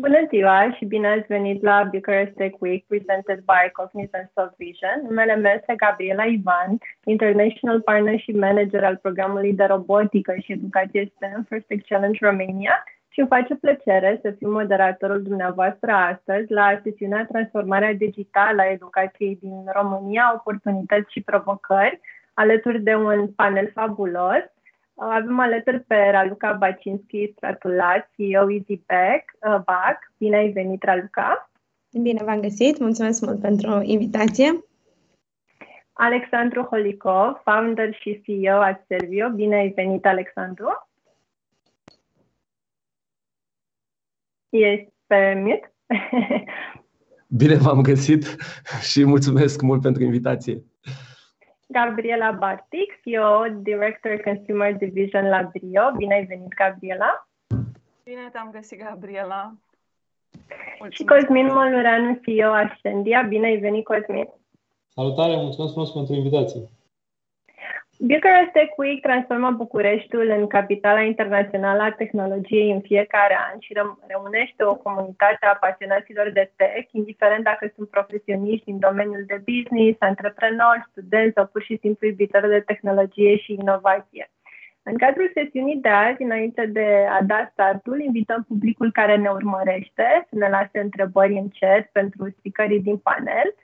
Bună ziua și bine ați venit la Bucharest Tech Week presented by Cognizant Soft Vision. Numele meu este Gabriela Ivan, International Partnership Manager al programului de robotică și educație STEM First Tech Challenge Romania și îmi face plăcere să fiu moderatorul dumneavoastră astăzi la sesiunea Transformarea Digitală a Educației din România, oportunități și provocări, alături de un panel fabulos. Avem alături pe Raluca Bacinski, stratulat, CEO EasyBack. Back. Bine ai venit, Raluca! Bine v-am găsit, mulțumesc mult pentru invitație! Alexandru Holikov, founder și CEO a Servio. Bine ai venit, Alexandru! Ești pe mute? Bine v-am găsit și mulțumesc mult pentru invitație. Gabriela Bartic, CEO, Director Consumer Division la Brio. Bine ai venit, Gabriela! Bine te-am găsit, Gabriela! Mulțumesc. Și Cosmin Molureanu, CEO Ascendia. Bine ai venit, Cosmin! Salutare, mulțumesc frumos pentru invitație! Bucharest Tech Week transformă Bucureștiul în capitala internațională a tehnologiei în fiecare an și reunește o comunitate a pasionaților de tech, indiferent dacă sunt profesioniști din domeniul de business, antreprenori, studenți sau pur și simplu iubitori de tehnologie și inovație. În cadrul sesiunii de azi, înainte de a da startul, invităm publicul care ne urmărește să ne lase întrebări în chat pentru speakerii din panel –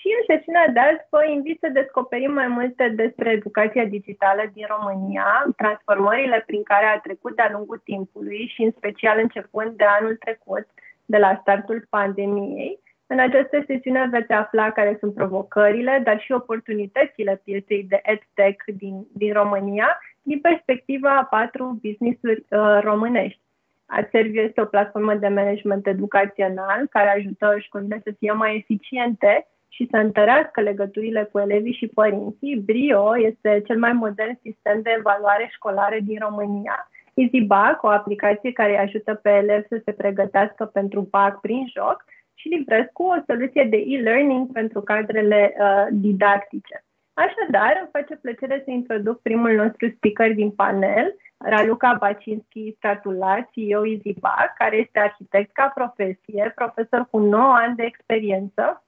și în sesiunea de azi vă invit să descoperim mai multe despre educația digitală din România, transformările prin care a trecut de-a lungul timpului și în special începând de anul trecut, de la startul pandemiei. În această sesiune veți afla care sunt provocările, dar și oportunitățile pieței de EdTech din, din România, din perspectiva a patru business-uri uh, românești. Aserviu este o platformă de management educațional care ajută școlile să fie mai eficiente și să întărească legăturile cu elevii și părinții, BRIO este cel mai modern sistem de evaluare școlară din România. EasyBac, o aplicație care îi ajută pe elevi să se pregătească pentru BAC prin joc și Livrescu, o soluție de e-learning pentru cadrele uh, didactice. Așadar, îmi face plăcere să introduc primul nostru speaker din panel, Raluca Bacinski Stratula, CEO EasyBac, care este arhitect ca profesie, profesor cu 9 ani de experiență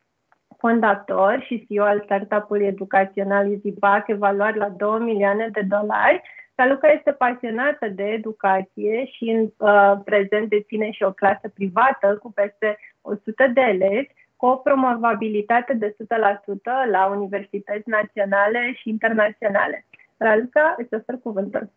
fondator și CEO al startup-ului educațional EasyBac, evaluat la 2 milioane de dolari. Raluca este pasionată de educație și în uh, prezent deține și o clasă privată cu peste 100 de elevi, cu o promovabilitate de 100% la universități naționale și internaționale. Raluca, îți ofer cuvântul.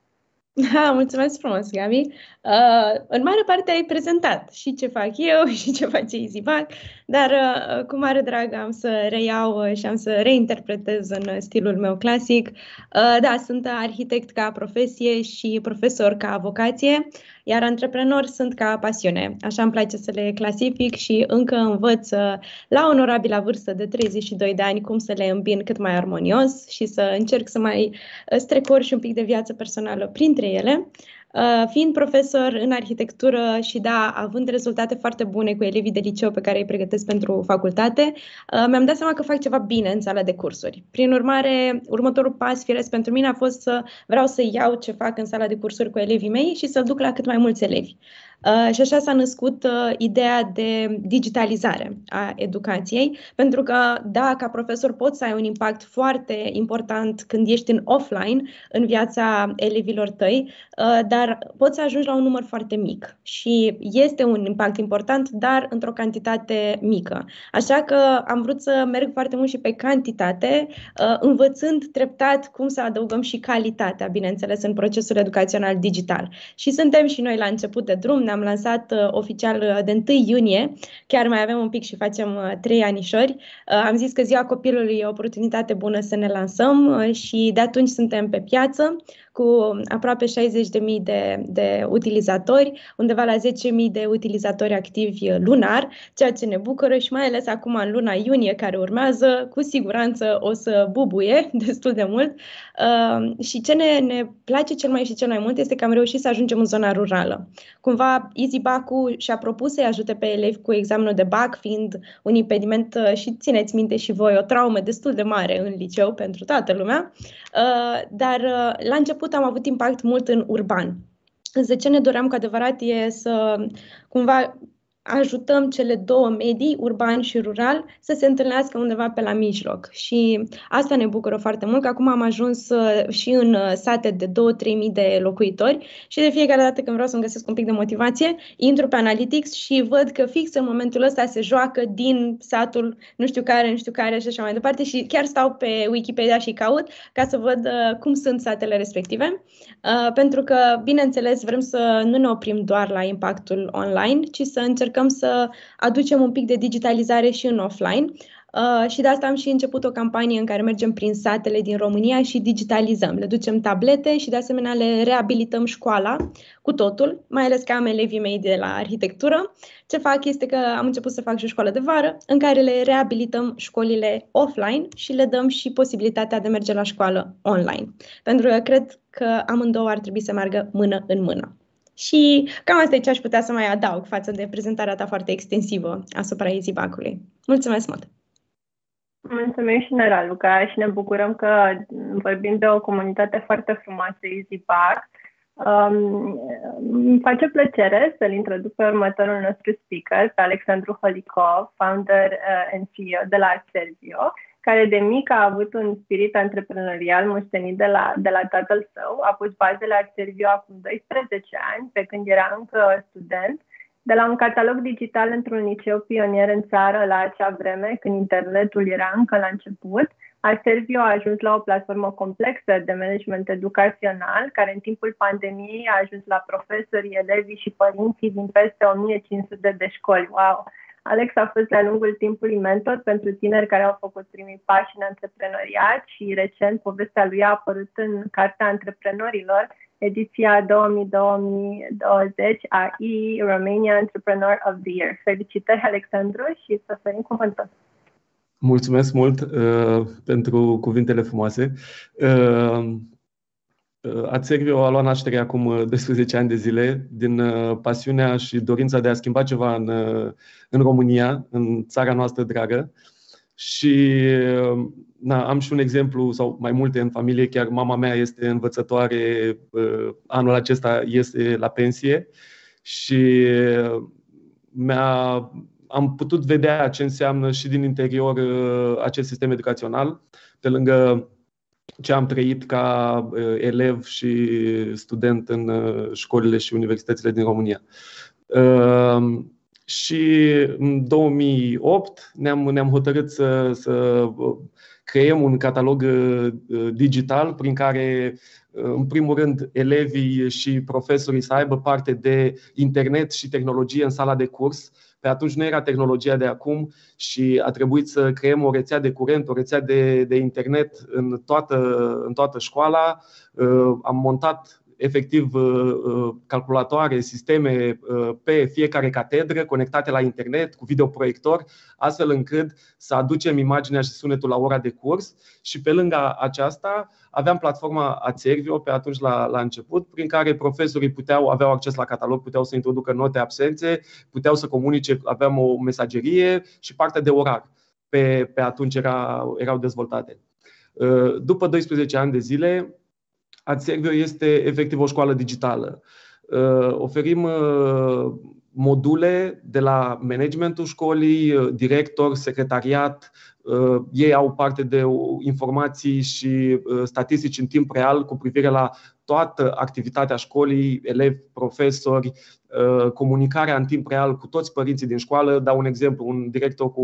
Ha, mulțumesc frumos, Gabi. Uh, în mare parte ai prezentat și ce fac eu și ce face EasyBac, dar uh, cu mare drag am să reiau uh, și am să reinterpretez în stilul meu clasic. Uh, da, sunt arhitect ca profesie și profesor ca vocație iar antreprenori sunt ca pasiune. Așa îmi place să le clasific și încă învăț uh, la onorabilă vârstă de 32 de ani cum să le îmbin cât mai armonios și să încerc să mai uh, strecor și un pic de viață personală printre ele. Uh, fiind profesor în arhitectură și da, având rezultate foarte bune cu elevii de liceu pe care îi pregătesc pentru facultate, uh, mi-am dat seama că fac ceva bine în sala de cursuri. Prin urmare, următorul pas firesc pentru mine a fost să vreau să iau ce fac în sala de cursuri cu elevii mei și să-l duc la cât mai mulți elevi. Uh, și așa s-a născut uh, ideea de digitalizare a educației, pentru că, da, ca profesor poți să ai un impact foarte important când ești în offline, în viața elevilor tăi, uh, dar poți să ajungi la un număr foarte mic. Și este un impact important, dar într-o cantitate mică. Așa că am vrut să merg foarte mult și pe cantitate, învățând treptat cum să adăugăm și calitatea, bineînțeles, în procesul educațional digital. Și suntem și noi la început de drum, ne-am lansat uh, oficial uh, de 1 iunie, chiar mai avem un pic și facem uh, trei anișori. Uh, am zis că ziua copilului e o oportunitate bună să ne lansăm uh, și de atunci suntem pe piață cu aproape 60.000 de, de utilizatori, undeva la 10.000 de utilizatori activi lunar, ceea ce ne bucură și mai ales acum în luna iunie care urmează, cu siguranță o să bubuie destul de mult. Uh, și ce ne, ne place cel mai și cel mai mult este că am reușit să ajungem în zona rurală. Cumva EasyBac-ul și-a propus să-i ajute pe elevi cu examenul de BAC, fiind un impediment uh, și țineți minte și voi o traumă destul de mare în liceu pentru toată lumea, uh, dar uh, la început am avut impact mult în urban. Însă ce ne doream cu adevărat e să cumva ajutăm cele două medii, urban și rural, să se întâlnească undeva pe la mijloc. Și asta ne bucură foarte mult, că acum am ajuns uh, și în uh, sate de 2-3 mii de locuitori și de fiecare dată când vreau să-mi găsesc un pic de motivație, intru pe Analytics și văd că fix în momentul ăsta se joacă din satul nu știu care, nu știu care și așa mai departe și chiar stau pe Wikipedia și caut ca să văd uh, cum sunt satele respective. Pentru că, bineînțeles, vrem să nu ne oprim doar la impactul online, ci să încercăm să aducem un pic de digitalizare și în offline. Uh, și de asta am și început o campanie în care mergem prin satele din România și digitalizăm. Le ducem tablete și de asemenea le reabilităm școala cu totul, mai ales că am elevii mei de la arhitectură. Ce fac este că am început să fac și o școală de vară în care le reabilităm școlile offline și le dăm și posibilitatea de merge la școală online. Pentru că cred că amândouă ar trebui să meargă mână în mână. Și cam asta e ce aș putea să mai adaug față de prezentarea ta foarte extensivă asupra EasyBac-ului. Mulțumesc mult! Mulțumim și noi, Raluca, și ne bucurăm că vorbim de o comunitate foarte frumoasă, EasyBac. Um, îmi face plăcere să-l introduc pe următorul nostru speaker, pe Alexandru Holikov, founder uh, and CEO de la Servio, care de mic a avut un spirit antreprenorial moștenit de la, de la tatăl său. A pus bazele la Servio acum 12 ani, pe când era încă student, de la un catalog digital într-un liceu pionier în țară la acea vreme, când internetul era încă la început, Aservio a ajuns la o platformă complexă de management educațional, care în timpul pandemiei a ajuns la profesori, elevi și părinții din peste 1500 de școli. Wow! Alex a fost de-a lungul timpului mentor pentru tineri care au făcut primii pași în antreprenoriat și recent povestea lui a apărut în Cartea Antreprenorilor, ediția 2020 a EE Romania Entrepreneur of the Year. Felicitări, Alexandru, și să ferim cuvântul. Mulțumesc mult uh, pentru cuvintele frumoase. Uh, uh Ațervio a luat naștere acum 12 ani de zile din uh, pasiunea și dorința de a schimba ceva în, uh, în România, în țara noastră dragă. Și na, am și un exemplu, sau mai multe în familie, chiar mama mea este învățătoare, anul acesta este la pensie și mi-a, am putut vedea ce înseamnă și din interior acest sistem educațional, pe lângă ce am trăit ca elev și student în școlile și universitățile din România. Și în 2008 ne-am, ne-am hotărât să, să creăm un catalog uh, digital prin care, uh, în primul rând, elevii și profesorii să aibă parte de internet și tehnologie în sala de curs. Pe atunci nu era tehnologia de acum și a trebuit să creăm o rețea de curent, o rețea de, de internet în toată, în toată școala. Uh, am montat efectiv uh, uh, calculatoare, sisteme uh, pe fiecare catedră conectate la internet cu videoproiector, astfel încât să aducem imaginea și sunetul la ora de curs și pe lângă aceasta aveam platforma Acervio pe atunci la, la început, prin care profesorii puteau aveau acces la catalog, puteau să introducă note absențe, puteau să comunice, aveam o mesagerie și partea de orar pe, pe atunci era, erau dezvoltate. După 12 ani de zile, Adservio este efectiv o școală digitală. Uh, oferim uh, module de la managementul școlii, uh, director, secretariat. Ei au parte de informații și statistici în timp real cu privire la toată activitatea școlii, elevi, profesori, uh, comunicarea în timp real cu toți părinții din școală. Dau un exemplu, un director cu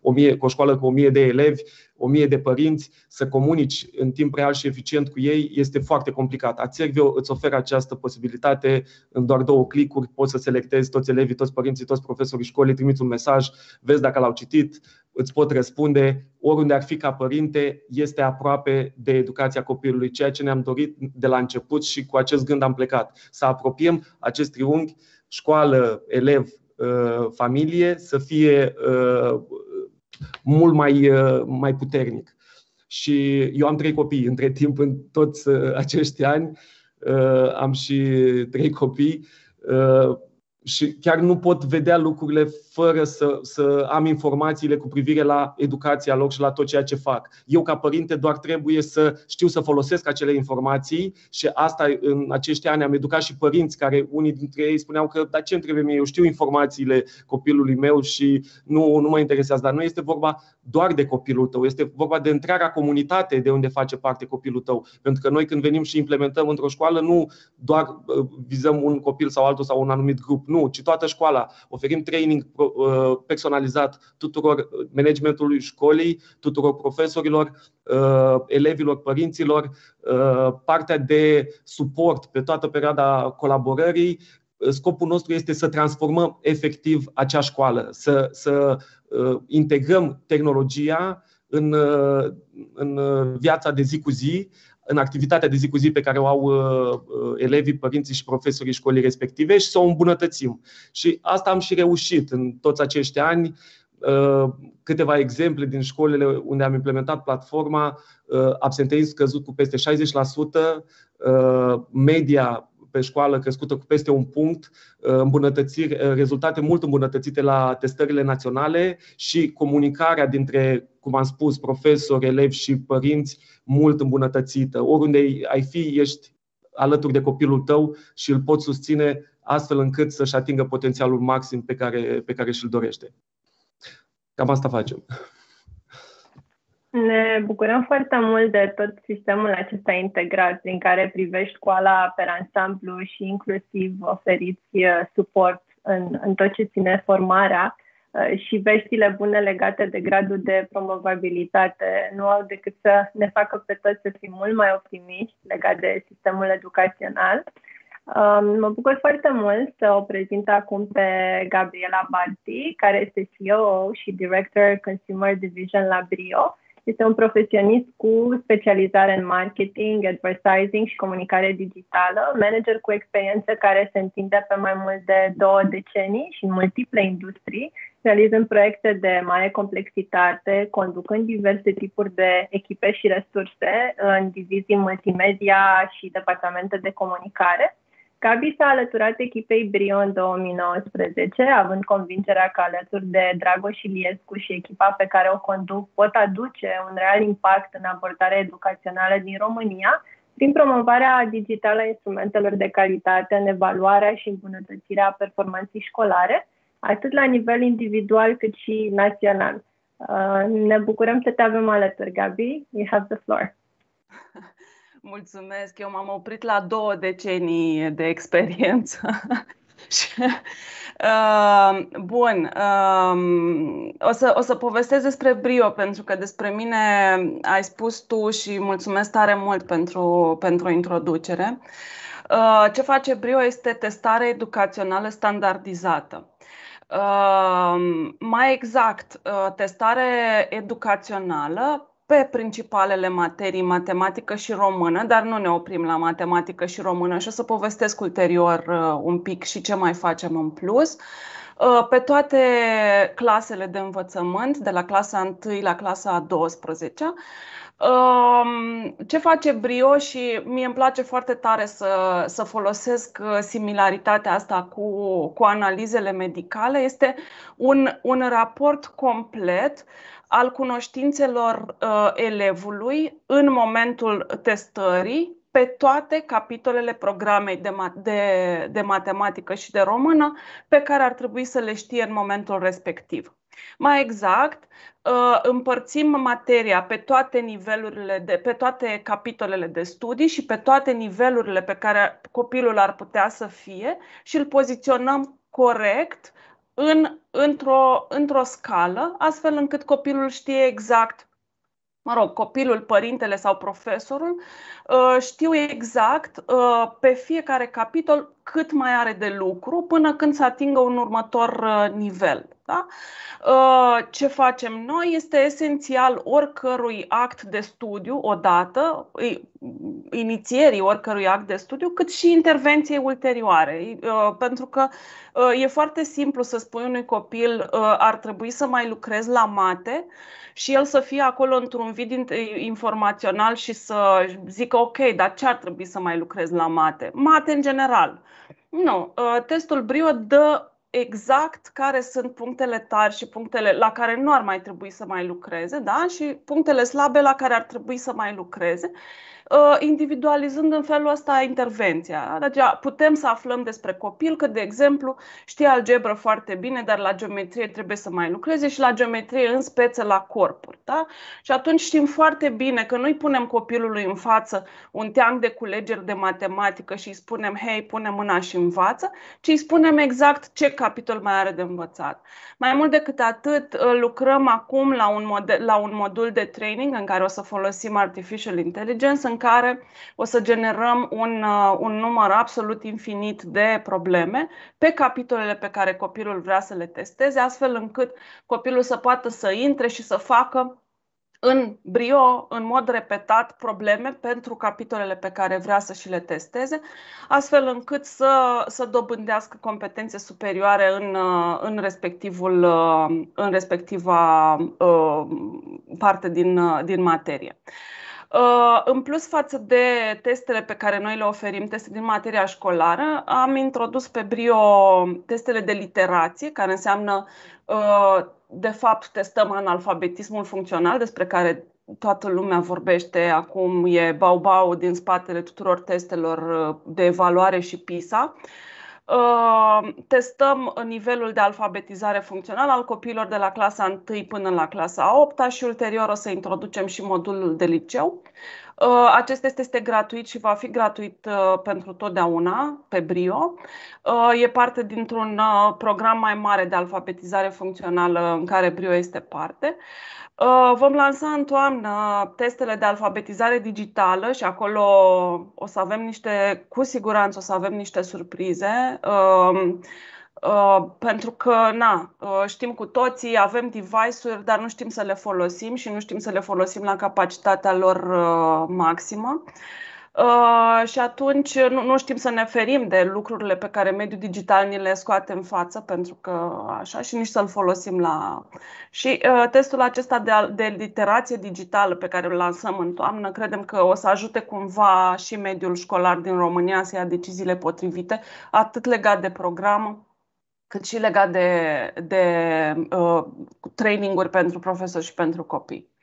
o, mie, cu o școală cu o mie de elevi, o mie de părinți, să comunici în timp real și eficient cu ei este foarte complicat. Ațervio îți oferă această posibilitate în doar două clicuri, poți să selectezi toți elevii, toți părinții, toți profesorii școlii, trimiți un mesaj, vezi dacă l-au citit, îți pot răspunde oriunde ar fi ca părinte, este aproape de educația copilului, ceea ce ne-am dorit de la început și cu acest gând am plecat. Să apropiem acest triunghi, școală, elev, uh, familie, să fie uh, mult mai, uh, mai puternic. Și eu am trei copii între timp în toți acești ani, am și trei copii și chiar nu pot vedea lucrurile fără să, să am informațiile cu privire la educația lor și la tot ceea ce fac. Eu, ca părinte, doar trebuie să știu să folosesc acele informații și asta în acești ani am educat și părinți care unii dintre ei spuneau că, dar ce îmi trebuie mie? Eu știu informațiile copilului meu și nu, nu mă interesează. Dar nu este vorba doar de copilul tău, este vorba de întreaga comunitate de unde face parte copilul tău. Pentru că noi, când venim și implementăm într-o școală, nu doar uh, vizăm un copil sau altul sau un anumit grup, nu, ci toată școala. Oferim training uh, personalizat tuturor uh, managementului școlii, tuturor profesorilor, uh, elevilor, părinților, partea de suport pe toată perioada colaborării. Scopul nostru este să transformăm efectiv acea școală, să, să integrăm tehnologia în, în viața de zi cu zi în activitatea de zi cu zi pe care o au uh, uh, elevii, părinții și profesorii școlii respective și să o îmbunătățim. Și asta am și reușit în toți acești ani. Uh, câteva exemple din școlile unde am implementat platforma, absenteism scăzut cu peste 60%, media pe școală crescută cu peste un punct, îmbunătățiri, rezultate mult îmbunătățite la testările naționale și comunicarea dintre, cum am spus, profesori, elevi și părinți mult îmbunătățită. Oriunde ai fi, ești alături de copilul tău și îl poți susține astfel încât să-și atingă potențialul maxim pe care, pe care și-l dorește. Cam asta facem. Ne bucurăm foarte mult de tot sistemul acesta integrat prin care privești școala pe ansamblu și inclusiv oferiți uh, suport în, în tot ce ține formarea uh, și veștile bune legate de gradul de promovabilitate nu au decât să ne facă pe toți să fim mult mai optimiști legat de sistemul educațional. Um, mă bucur foarte mult să o prezint acum pe Gabriela Balti, care este CEO și Director Consumer Division la Brio este un profesionist cu specializare în marketing, advertising și comunicare digitală, manager cu experiență care se întinde pe mai mult de două decenii și în multiple industrii, realizând proiecte de mare complexitate, conducând diverse tipuri de echipe și resurse în divizii multimedia și departamente de comunicare Gabi s-a alăturat echipei Brio în 2019, având convingerea că alături de Dragoș Iliescu și echipa pe care o conduc pot aduce un real impact în abordarea educațională din România prin promovarea digitală a instrumentelor de calitate în evaluarea și îmbunătățirea performanței școlare, atât la nivel individual cât și național. Uh, ne bucurăm să te avem alături, Gabi. You have the floor. Mulțumesc. Eu m-am oprit la două decenii de experiență. Uh, bun, uh, o, să, o să povestesc despre Brio, pentru că despre mine ai spus tu și mulțumesc tare mult pentru, pentru introducere. Uh, ce face Brio este testare educațională standardizată. Uh, mai exact, uh, testare educațională pe principalele materii, matematică și română, dar nu ne oprim la matematică și română și o să povestesc ulterior uh, un pic și ce mai facem în plus. Uh, pe toate clasele de învățământ, de la clasa 1 la clasa a 12 um, ce face Brio și mie îmi place foarte tare să, să folosesc uh, similaritatea asta cu, cu analizele medicale, este un, un raport complet uh, al cunoștințelor uh, elevului în momentul testării pe toate capitolele programei de, ma- de, de matematică și de română pe care ar trebui să le știe în momentul respectiv. Mai exact, uh, împărțim materia pe toate nivelurile, de, pe toate capitolele de studii și pe toate nivelurile pe care copilul ar putea să fie și îl poziționăm corect în, într-o, într-o scală, astfel încât copilul știe exact, mă rog, copilul, părintele sau profesorul, uh, știu exact uh, pe fiecare capitol cât mai are de lucru până când să atingă un următor uh, nivel. Da? Ce facem noi este esențial oricărui act de studiu odată, inițierii oricărui act de studiu, cât și intervenției ulterioare. Pentru că e foarte simplu să spui unui copil ar trebui să mai lucrezi la mate și el să fie acolo într-un vid informațional și să zică ok, dar ce ar trebui să mai lucrezi la mate? Mate în general Nu. Testul BRIO dă exact care sunt punctele tari și punctele la care nu ar mai trebui să mai lucreze, da? și punctele slabe la care ar trebui să mai lucreze. Uh, individualizând în felul ăsta intervenția. Deci putem să aflăm despre copil că, de exemplu, știe algebră foarte bine, dar la geometrie trebuie să mai lucreze și la geometrie în speță la corpuri. Da? Și atunci știm foarte bine că nu-i punem copilului în față un teanc de culegeri de matematică și îi spunem, hei, pune mâna și învață, ci îi spunem exact ce capitol mai are de învățat. Mai mult decât atât, uh, lucrăm acum la un, model, la un modul de training în care o să folosim Artificial Intelligence, în care o să generăm un, uh, un număr absolut infinit de probleme pe capitolele pe care copilul vrea să le testeze, astfel încât copilul să poată să intre și să facă în brio, în mod repetat, probleme pentru capitolele pe care vrea să și le testeze, astfel încât să, să dobândească competențe superioare în, uh, în, respectivul, uh, în respectiva parte din, din materie. Uh, în plus față de testele pe care noi le oferim, teste din materia școlară, am introdus pe Brio testele de literație, care înseamnă, uh, de fapt, testăm analfabetismul funcțional, despre care toată lumea vorbește acum, e bau-bau din spatele tuturor testelor uh, de evaluare și PISA. Uh, testăm nivelul de alfabetizare funcțională al copiilor de la clasa 1 până la clasa 8 și ulterior o să introducem și modulul de liceu. Uh, acest test este gratuit și va fi gratuit uh, pentru totdeauna pe Brio. E parte dintr-un program mai mare de alfabetizare funcțională în care Brio este parte. Uh, vom lansa în toamnă testele de alfabetizare digitală și acolo o să avem niște, cu siguranță o să avem niște surprize. Um, uh, pentru că, na, uh, știm cu toții, avem device-uri, dar nu știm să le folosim și nu știm să le folosim la capacitatea lor maximă. Uh, și atunci nu, nu știm să ne ferim de lucrurile pe care mediul digital ni le scoate în față, pentru că așa, și nici să-l folosim la. Și uh, testul acesta de, de literație digitală pe care îl lansăm în toamnă, credem că o să ajute cumva și mediul școlar din România să ia deciziile potrivite, atât legat de program, cât și legat de, de uh, traininguri pentru profesori și pentru copii.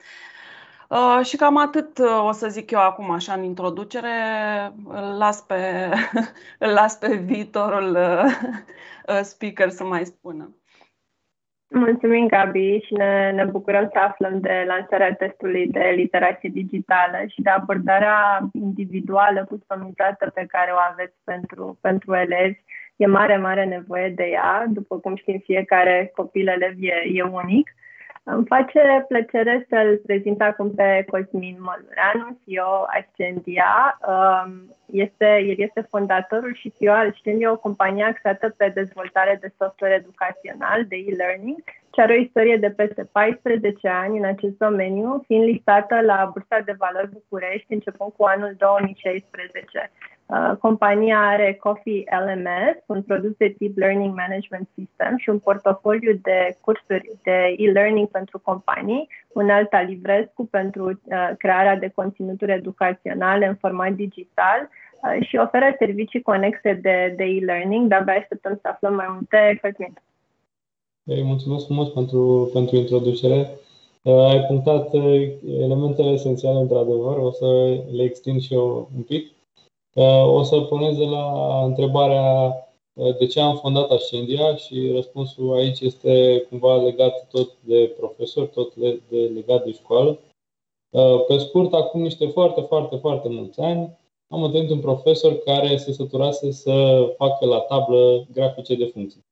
Uh, și cam atât uh, o să zic eu acum, așa, în introducere. Îl las pe, îl las pe viitorul uh, speaker să mai spună. Mulțumim, Gabi, și ne, ne bucurăm să aflăm de lansarea testului de literație digitală și de abordarea individuală, customizată pe care o aveți pentru, pentru elevi. E mare, mare nevoie de ea. După cum știm, fiecare copil elev e, e unic. Îmi face plăcere să-l prezint acum pe Cosmin Mălureanu, CEO Ascendia. Um, este, el este fondatorul și CEO al Ascendia, o companie axată pe dezvoltare de software educațional, de e-learning, ce are o istorie de peste 14 ani în acest domeniu, fiind listată la Bursa de Valori București începând cu anul 2016. Uh, compania are Coffee LMS, un produs de tip Learning Management System și un portofoliu de cursuri de e-learning pentru companii, un alt Alivrescu pentru uh, crearea de conținuturi educaționale în format digital uh, și oferă servicii conexe de, de e-learning. De-abia așteptăm să aflăm mai multe. Cosmin. Ei, mulțumesc frumos pentru, pentru introducere. Uh, ai punctat uh, elementele esențiale, într-adevăr. O să le extind și eu un pic. O să punez de la întrebarea uh, de ce am fondat Ascendia și răspunsul aici este cumva legat tot de profesor, tot de legat de școală. Uh, pe scurt, acum niște foarte, foarte, foarte mulți ani, am întâlnit un profesor care se săturase să facă la tablă grafice de funcții.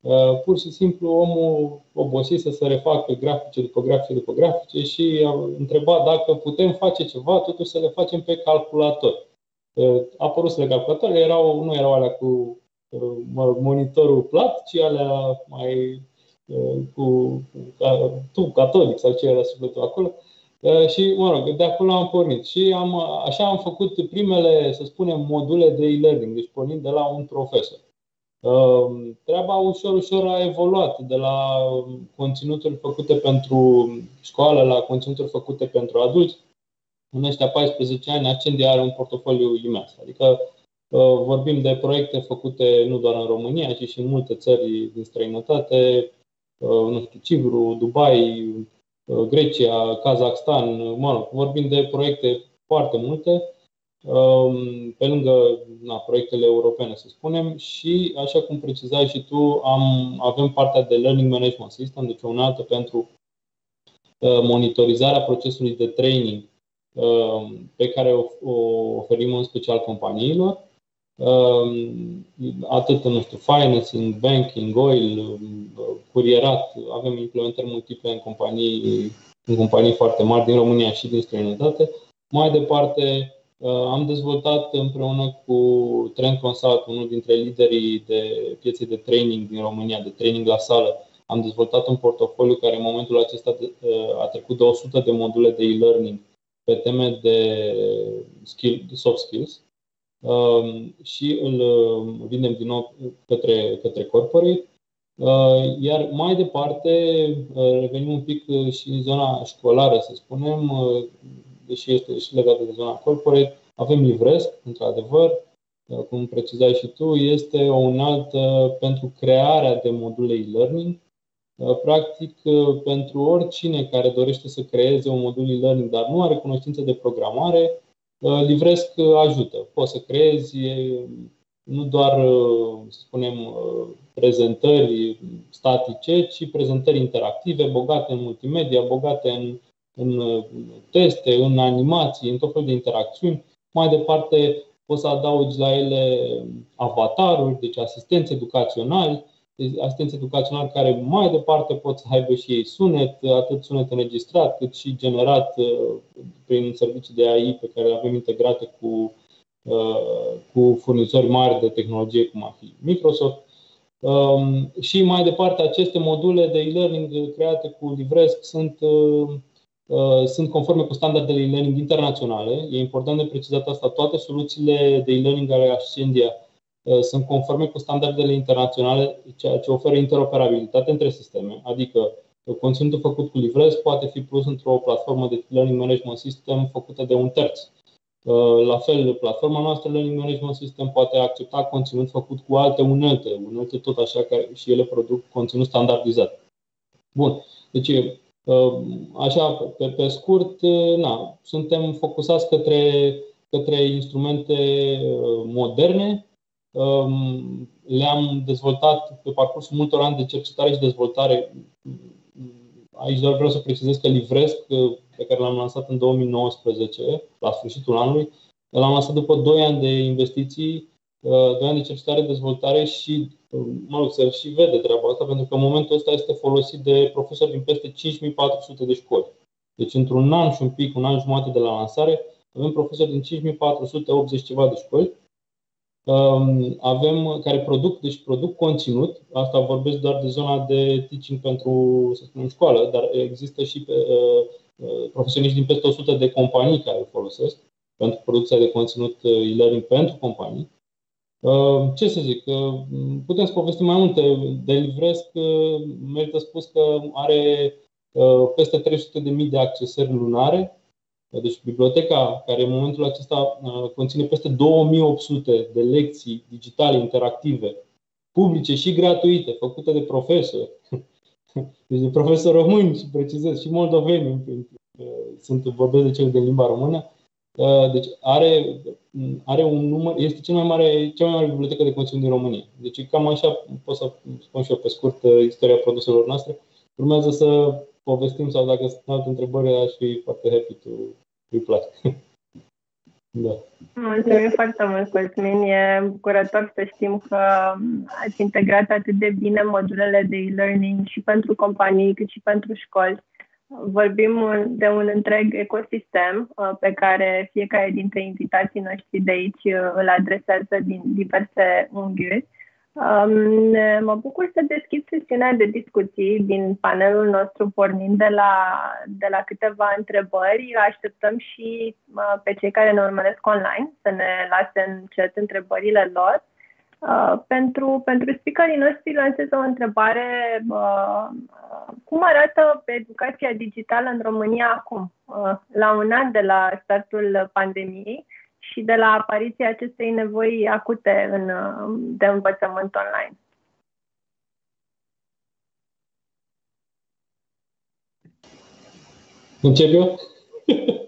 Uh, pur și simplu omul obosise să refacă grafice după grafice după grafice și a întrebat dacă putem face ceva, totuși să le facem pe calculator a apărut calculatoare, erau, nu erau alea cu mă rog, monitorul plat, ci alea mai cu tub catodic sau ce era sufletul acolo. Și, mă rog, de acolo am pornit. Și am, așa am făcut primele, să spunem, module de e-learning, deci pornind de la un profesor. Treaba ușor, ușor a evoluat de la conținuturi făcute pentru școală la conținuturi făcute pentru adulți în ăștia 14 ani, Accendia are un portofoliu imens. Adică Vorbim de proiecte făcute nu doar în România, ci și în multe țări din străinătate, nu știu, Cipru, Dubai, Grecia, Kazakhstan, mă rog, vorbim de proiecte foarte multe Um, pe lângă na, proiectele europene, să spunem, și, așa cum precizai și tu, am, avem partea de Learning Management System, deci o unealtă pentru uh, monitorizarea procesului de training um, pe care o, oferim în special companiilor, um, atât nu știu, financing, banking, oil, curierat, avem implementări multiple în companii, în companii foarte mari din România și din străinătate. Mai departe, Uh, am dezvoltat împreună cu Trend Consult, unul dintre liderii de piețe de training din România, de training la sală, am dezvoltat un portofoliu care în momentul acesta uh, a trecut de 100 de module de e-learning pe teme de, skill, de soft skills um, și îl uh, vindem din nou către, către corporate. Iar mai departe, revenim un pic și în zona școlară, să spunem, deși este și legată de zona corporate. Avem Livresc, într-adevăr, cum precizai și tu, este o unaltă pentru crearea de module e-learning. Practic, pentru oricine care dorește să creeze un modul e-learning, dar nu are cunoștință de programare, Livresc ajută. Poți să creezi nu doar, să spunem, prezentări statice, ci prezentări interactive, bogate în multimedia, bogate în în teste, în animații, în tot felul de interacțiuni. Mai departe, poți să adaugi la ele avataruri, deci asistenți educaționali, deci asistenți educaționali care mai departe pot să aibă și ei sunet, atât sunet înregistrat, cât și generat uh, prin servicii de AI pe care le avem integrate cu, uh, cu furnizori mari de tehnologie, cum ar fi Microsoft. Um, și mai departe, aceste module de e-learning create cu Livresc sunt uh, Uh, sunt conforme cu standardele e-learning internaționale. E important de precizat asta. Toate soluțiile de e-learning ale Ascendia uh, sunt conforme cu standardele internaționale, ceea ce oferă interoperabilitate între sisteme, adică conținutul făcut cu Livres poate fi pus într-o platformă de learning management system făcută de un terț. Uh, la fel, platforma noastră Learning Management System poate accepta conținut făcut cu alte unelte, unelte tot așa, care și ele produc conținut standardizat. Bun. Deci Așa, pe, pe scurt, na, suntem focusați către, către instrumente uh, moderne. Um, le-am dezvoltat pe parcursul multor ani de cercetare și dezvoltare. Aici doar vreau să precizez că Livresc, uh, pe care l-am lansat în 2019, la sfârșitul anului, l-am lansat după 2 ani de investiții, 2 uh, ani de cercetare, dezvoltare și mă rog, să și vede treaba asta, pentru că în momentul ăsta este folosit de profesori din peste 5400 de școli. Deci într-un an și un pic, un an jumate de la lansare, avem profesori din 5480 ceva de școli, um, avem care produc, deci produc conținut, asta vorbesc doar de zona de teaching pentru, să spunem, școală, dar există și pe, uh, uh, profesioniști din peste 100 de companii care îl folosesc pentru producția de conținut uh, e-learning pentru companii. Uh, ce să zic, uh, putem să povestim mai multe. De Livresc uh, merită spus că are peste 300.000 de accesări lunare. Deci biblioteca, care în momentul acesta conține peste 2800 de lecții digitale interactive, publice și gratuite, făcute de profesori, deci de profesori români și precizez, și moldoveni, sunt vorbesc de cele de limba română, deci are, are un număr, este cel mai mare, cea mai mare bibliotecă de conținut din România. Deci cam așa pot să spun și eu pe scurt uh, istoria produselor noastre. Urmează să povestim sau dacă sunt alte întrebări, aș fi foarte happy to reply. Da. Mulțumim foarte mult, Cosmin. E bucurător să știm că ați integrat atât de bine modulele de e-learning și pentru companii cât și pentru școli Vorbim de un întreg ecosistem uh, pe care fiecare dintre invitații noștri de aici uh, îl adresează din diverse unghiuri. Um, mă bucur să deschid sesiunea de discuții din panelul nostru pornind de la, de la câteva întrebări. Așteptăm și uh, pe cei care ne urmăresc online să ne lase în chat întrebările lor. Uh, pentru, pentru speakerii noștri lansez o întrebare. Uh, cum arată educația digitală în România acum, uh, la un an de la startul pandemiei și de la apariția acestei nevoi acute în, de învățământ online. Încep eu?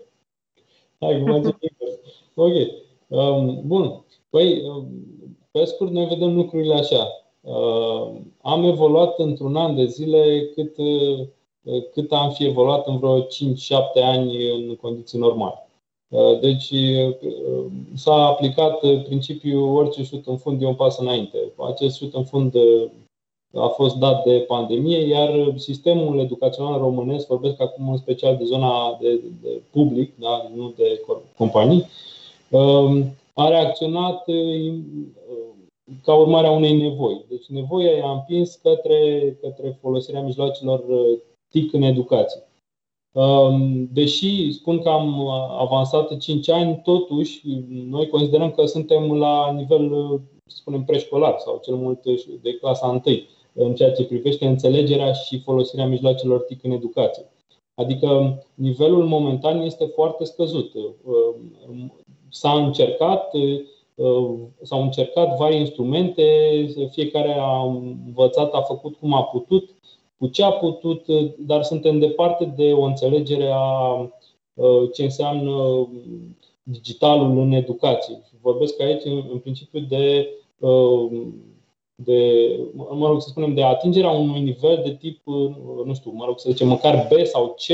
Hai, cum Ok. Um, bun. Păi, um, pe scurt, noi vedem lucrurile așa. Uh, am evoluat într-un an de zile cât, uh, cât am fi evoluat în vreo 5-7 ani în condiții normale. Uh, deci uh, s-a aplicat principiul orice șut în fund e un pas înainte. Acest șut în fund uh, a fost dat de pandemie, iar sistemul educațional românesc, vorbesc acum în special de zona de, de public, da, nu de companii, um, a reacționat ca urmare a unei nevoi. Deci nevoia i-a împins către, către folosirea mijloacelor TIC în educație. Um, deși spun că am avansat 5 ani, totuși noi considerăm că suntem la nivel, să spunem, preșcolar sau cel mult de clasa 1 în ceea ce privește înțelegerea și folosirea mijloacelor TIC în educație. Adică nivelul momentan este foarte scăzut. Um, s-a încercat, uh, s-au încercat vari instrumente, fiecare a învățat, a făcut cum a putut, cu ce a putut, dar suntem departe de o înțelegere a uh, ce înseamnă digitalul în educație. Vorbesc aici în principiu de uh, de, mă rog să spunem, de atingerea unui nivel de tip, nu știu, mă rog să zicem, măcar B sau C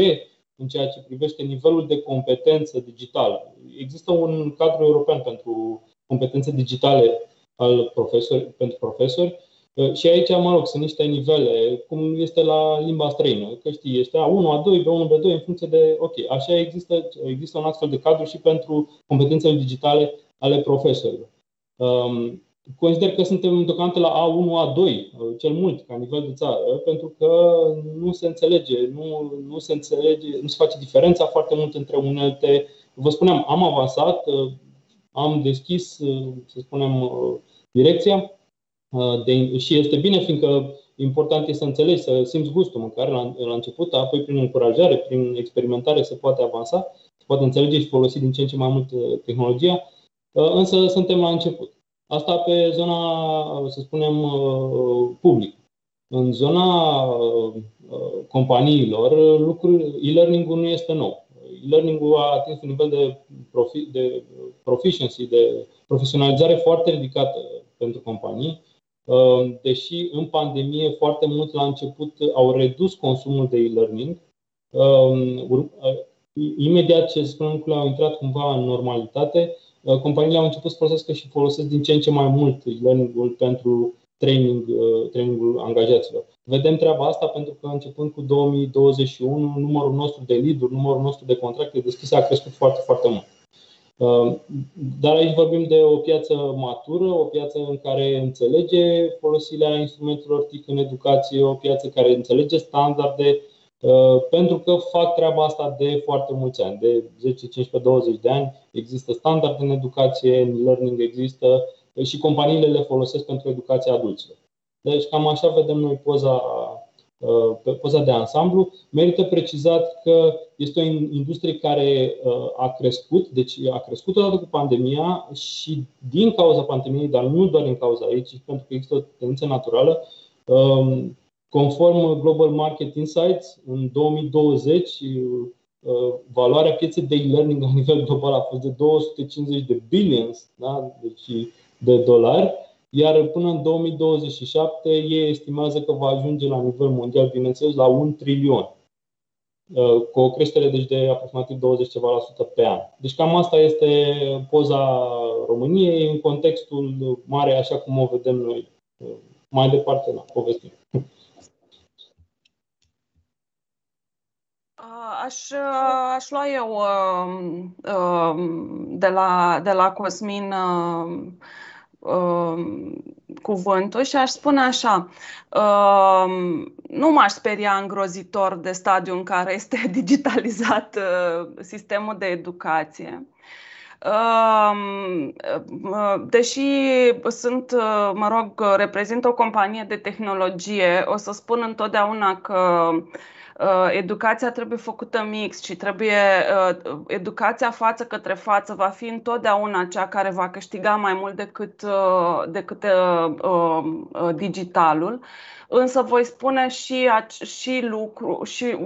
în ceea ce privește nivelul de competență digitală. Există un cadru european pentru competențe digitale al profesori, pentru profesori și aici, mă rog, sunt niște nivele, cum este la limba străină, că știi, este A1, A2, B1, B2, în funcție de, ok, așa există, există un astfel de cadru și pentru competențele digitale ale profesorilor. Um, Consider că suntem deocamdată la A1, A2, cel mult, ca nivel de țară, pentru că nu se înțelege, nu, nu se înțelege, nu se face diferența foarte mult între unelte. Vă spuneam, am avansat, am deschis, să spunem, direcția de, și este bine, fiindcă important este să înțelegi, să simți gustul măcar la, la început, apoi prin încurajare, prin experimentare se poate avansa, se poate înțelege și folosi din ce în ce mai mult tehnologia, însă suntem la început. Asta pe zona, să spunem, uh, publică. În zona uh, companiilor, lucrul, e-learning-ul nu este nou. E-learning-ul a atins un nivel de, profi, de proficiency, de profesionalizare foarte ridicată pentru companii, uh, deși în pandemie foarte mult la început au redus consumul de e-learning. Imediat ce spunem că au intrat cumva în normalitate, Uh, companiile au început să folosească și folosesc din ce în ce mai mult learning-ul pentru training, uh, trainingul angajaților. Vedem treaba asta pentru că începând cu 2021, numărul nostru de lead numărul nostru de contracte deschise a crescut foarte, foarte mult. Uh, dar aici vorbim de o piață matură, o piață în care înțelege folosirea instrumentelor TIC în educație, o piață care înțelege standarde, Uh, pentru că fac treaba asta de foarte mulți ani, de 10, 15, 20 de ani. Există standard în educație, în learning există și companiile le folosesc pentru educația adulților. Deci cam așa vedem noi poza, uh, poza de ansamblu. Merită precizat că este o industrie care uh, a crescut, deci a crescut odată cu pandemia și din cauza pandemiei, dar nu doar din cauza ei, ci pentru că există o tendință naturală, um, Conform Global Market Insights, în 2020, uh, valoarea pieței de e-learning la nivel global a fost de 250 de billions da? deci de dolari, iar până în 2027 ei estimează că va ajunge la nivel mondial, bineînțeles, la un trilion uh, cu o creștere deci, de aproximativ 20 ceva la sută pe an. Deci cam asta este poza României în contextul mare, așa cum o vedem noi. Uh, mai departe, la povestim. Aș, aș lua eu um, um, de la, de la Cosmin um, cuvântul și aș spune așa, nu m-aș speria îngrozitor de stadiul în care este digitalizat uh, sistemul de educație. Deși sunt, uh, mă rog, reprezint o companie de tehnologie, o să spun întotdeauna că Educația trebuie făcută mix și trebuie educația față către față va fi întotdeauna cea care va câștiga mai mult decât, decât digitalul. Însă voi spune și, și, lucru, și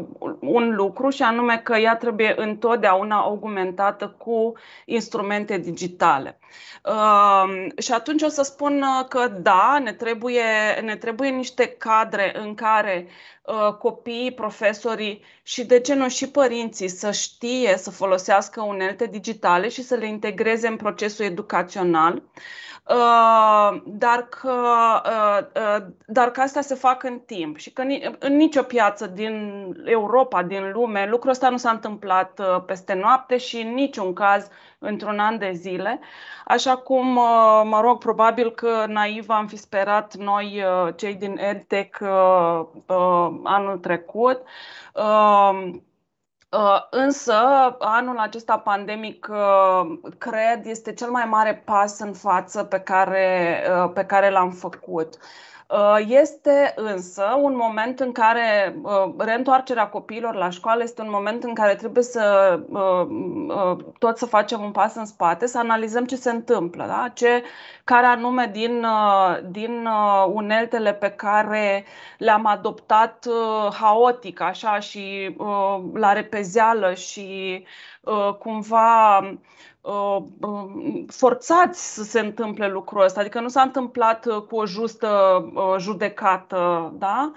un lucru și anume că ea trebuie întotdeauna augmentată cu instrumente digitale. Uh, și atunci o să spun că da, ne trebuie, ne trebuie niște cadre în care uh, copiii, profesorii și de ce nu și părinții să știe să folosească unelte digitale și să le integreze în procesul educațional. Uh, dar că, uh, uh, dar că asta se fac în timp și că în nicio piață din Europa, din lume, lucrul ăsta nu s-a întâmplat peste noapte și în niciun caz într-un an de zile. Așa cum, mă rog, probabil că naiv am fi sperat noi, cei din EdTech, anul trecut. Uh, însă, anul acesta pandemic, uh, cred, este cel mai mare pas în față pe care, uh, pe care l-am făcut. Uh, este însă un moment în care uh, reîntoarcerea copiilor la școală este un moment în care trebuie să uh, tot să facem un pas în spate, să analizăm ce se întâmplă, da? ce, care anume din, din uneltele pe care le-am adoptat haotic așa și la repezeală și cumva Uh, um, forțați să se întâmple lucrul ăsta, adică nu s-a întâmplat uh, cu o justă uh, judecată, da?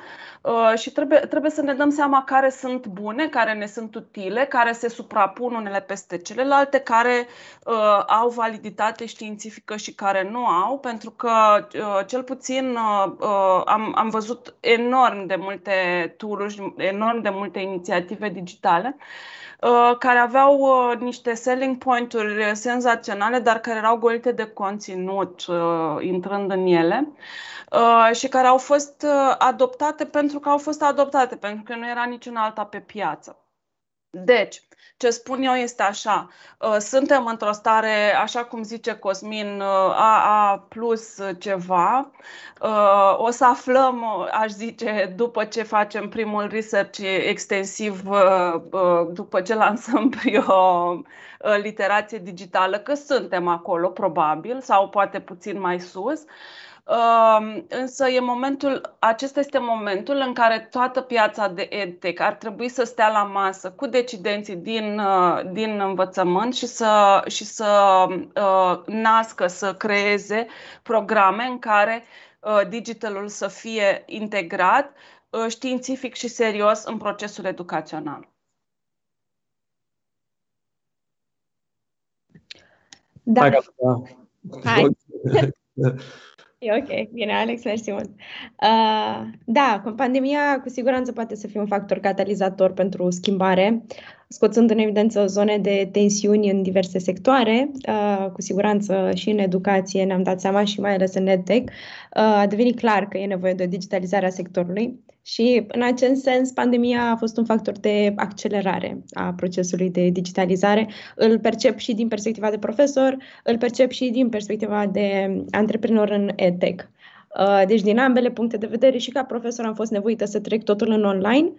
Și trebuie, trebuie să ne dăm seama care sunt bune, care ne sunt utile, care se suprapun unele peste celelalte, care uh, au validitate științifică și care nu au, pentru că uh, cel puțin uh, am, am văzut enorm de multe tool enorm de multe inițiative digitale uh, Uh, care aveau uh, niște selling point-uri senzaționale, dar care erau golite de conținut uh, intrând în ele și care au fost adoptate pentru că au fost adoptate, pentru că nu era niciun alta pe piață. Deci, ce spun eu este așa, uh, suntem într-o stare, așa cum zice Cosmin, AA uh, plus ceva. Uh, o să aflăm, aș zice, după ce facem primul research extensiv, după ce lansăm o literație digitală, că suntem acolo, probabil, sau poate puțin mai sus. Însă e momentul, acesta este momentul în care toată piața de edtech ar trebui să stea la masă cu decidenții din, uh, din învățământ și să, și să uh, nască, să creeze programe în care uh, digitalul să fie integrat științific și serios în procesul educațional. Da. Hai. Hai. E ok, bine, Alex, mersi mult. Uh, da, pandemia cu siguranță poate să fie un factor catalizator pentru schimbare, scoțând în evidență zone de tensiuni în diverse sectoare. Uh, cu siguranță și în educație ne-am dat seama și mai ales în EdTech. Uh, a devenit clar că e nevoie de o digitalizare a sectorului. Și în acest sens, pandemia a fost un factor de accelerare a procesului de digitalizare. Îl percep și din perspectiva de profesor, îl percep și din perspectiva de antreprenor în edtech. Uh, deci, din ambele puncte de vedere, și ca profesor am fost nevoită să trec totul în online, Uh,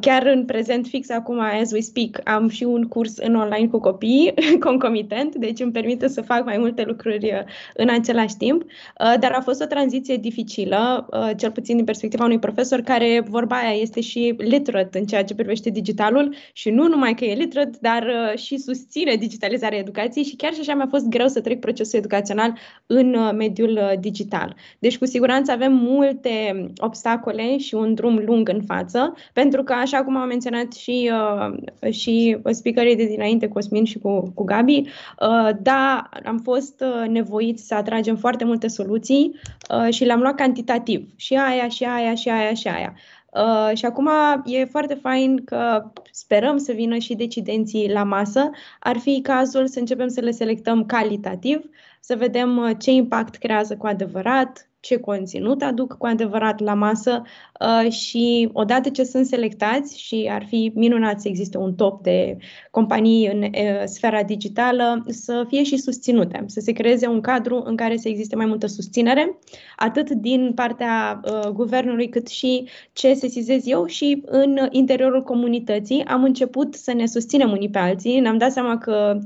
chiar în prezent, fix acum, as we speak, am și un curs în online cu copii, concomitent, deci îmi permite să fac mai multe lucruri uh, în același timp, uh, dar a fost o tranziție dificilă, uh, cel puțin din perspectiva unui profesor care, vorba aia, este și literate în ceea ce privește digitalul și nu numai că e literate, dar uh, și susține digitalizarea educației și chiar și așa mi-a fost greu să trec procesul educațional în uh, mediul uh, digital. Deci, cu siguranță avem multe obstacole și un drum lung în față, pentru că, așa cum am menționat și, uh, și speakerii de dinainte, Cosmin și cu, cu Gabi, uh, da, am fost uh, nevoiți să atragem foarte multe soluții uh, și le-am luat cantitativ. Și aia, și aia, și aia, și aia. Uh, și acum e foarte fain că sperăm să vină și decidenții la masă. Ar fi cazul să începem să le selectăm calitativ, să vedem uh, ce impact creează cu adevărat, ce conținut aduc cu adevărat la masă uh, și odată ce sunt selectați și ar fi minunat să existe un top de companii în uh, sfera digitală, să fie și susținute, să se creeze un cadru în care să existe mai multă susținere, atât din partea uh, guvernului cât și ce sesizez eu și în interiorul comunității. Am început să ne susținem unii pe alții, ne-am dat seama că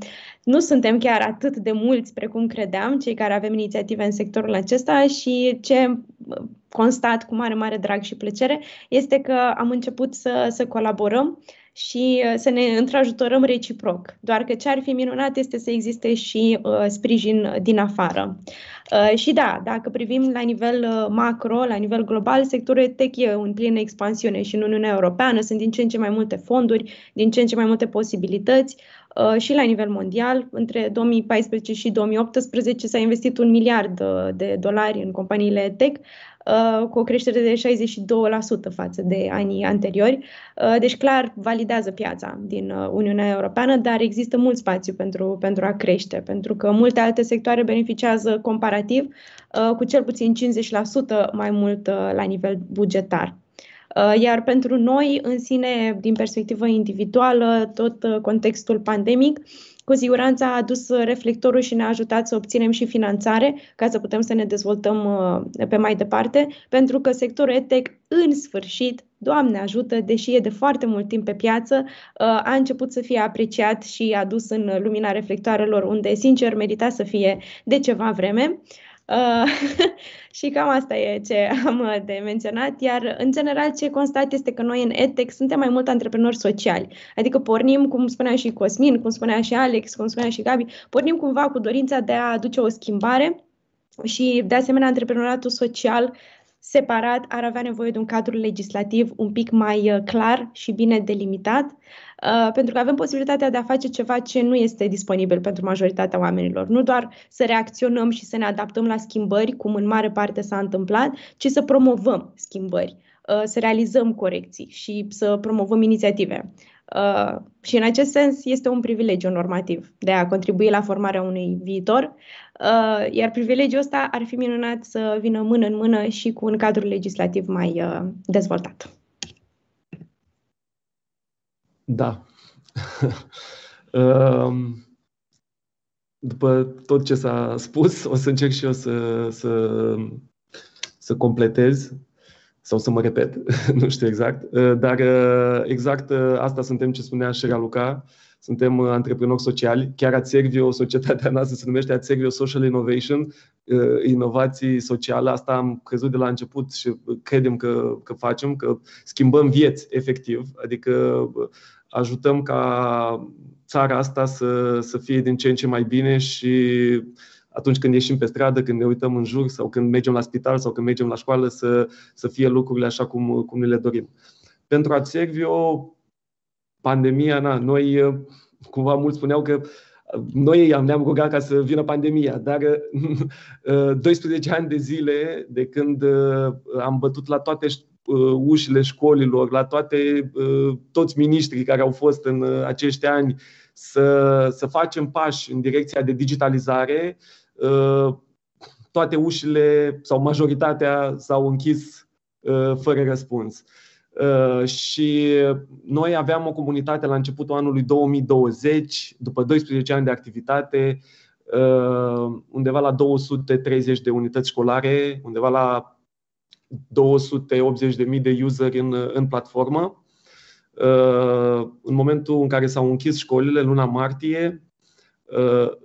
nu suntem chiar atât de mulți precum credeam, cei care avem inițiative în sectorul acesta și ce constat cu mare, mare drag și plăcere este că am început să, să colaborăm și să ne întrajutorăm reciproc. Doar că ce ar fi minunat este să existe și uh, sprijin din afară. Uh, și da, dacă privim la nivel uh, macro, la nivel global, sectorul tech e în plină expansiune și în Uniunea Europeană sunt din ce în ce mai multe fonduri, din ce în ce mai multe posibilități. Uh, și la nivel mondial. Între 2014 și 2018 s-a investit un miliard uh, de dolari în companiile tech, uh, cu o creștere de 62% față de anii anteriori. Deci, clar, validează piața din Uniunea Europeană, dar există mult spațiu pentru, pentru a crește, pentru că multe alte sectoare beneficiază comparativ cu cel puțin 50% mai mult la nivel bugetar. Uh, iar pentru noi, în sine, din perspectivă individuală, tot uh, contextul pandemic, cu siguranță a adus reflectorul și ne-a ajutat să obținem și finanțare ca să putem să ne dezvoltăm uh, pe mai departe, pentru că sectorul ETEC, în sfârșit, Doamne ajută, deși e de foarte mult timp pe piață, a început să fie apreciat și adus în lumina reflectoarelor, unde, sincer, merita să fie de ceva vreme. Uh, și cam asta e ce am de menționat, iar în general ce constat este că noi în EdTech suntem mai mult antreprenori sociali, adică pornim, cum spunea și Cosmin, cum spunea și Alex, cum spunea și Gabi, pornim cumva cu dorința de a aduce o schimbare și de asemenea antreprenoriatul social separat ar avea nevoie de un cadru legislativ un pic mai uh, clar și bine delimitat, uh, pentru că avem posibilitatea de a face ceva ce nu este disponibil pentru majoritatea oamenilor. Nu doar să reacționăm și să ne adaptăm la schimbări, cum în mare parte s-a întâmplat, ci să promovăm schimbări, uh, să realizăm corecții și să promovăm inițiative. Uh, și în acest sens este un privilegiu normativ de a contribui la formarea unui viitor, uh, iar privilegiul ăsta ar fi minunat să vină mână în mână și cu un cadru legislativ mai uh, dezvoltat. Da. Um, după tot ce s-a spus, o să încerc și eu să, să, să completez sau să mă repet, nu știu exact, uh, dar uh, exact uh, asta suntem ce spunea și Raluca, suntem antreprenori sociali, chiar Ațervio, societatea noastră se numește Ațervio Social Innovation, inovații sociale, asta am crezut de la început și credem că, că facem, că schimbăm vieți, efectiv, adică ajutăm ca țara asta să, să fie din ce în ce mai bine și atunci când ieșim pe stradă, când ne uităm în jur sau când mergem la spital sau când mergem la școală să, să fie lucrurile așa cum, cum ne le dorim. Pentru a Servio, pandemia, na, noi cumva mulți spuneau că noi ne-am rugat ca să vină pandemia, dar 12 ani de zile de când am bătut la toate ușile școlilor, la toate toți miniștrii care au fost în acești ani să, să facem pași în direcția de digitalizare, Uh, toate ușile sau majoritatea s-au închis uh, fără răspuns. Uh, și noi aveam o comunitate la începutul anului 2020, după 12 ani de activitate, undeva la 230 de unități școlare, undeva la 280.000 de useri în, în platformă. În momentul în care s-au închis școlile, luna martie, Uh,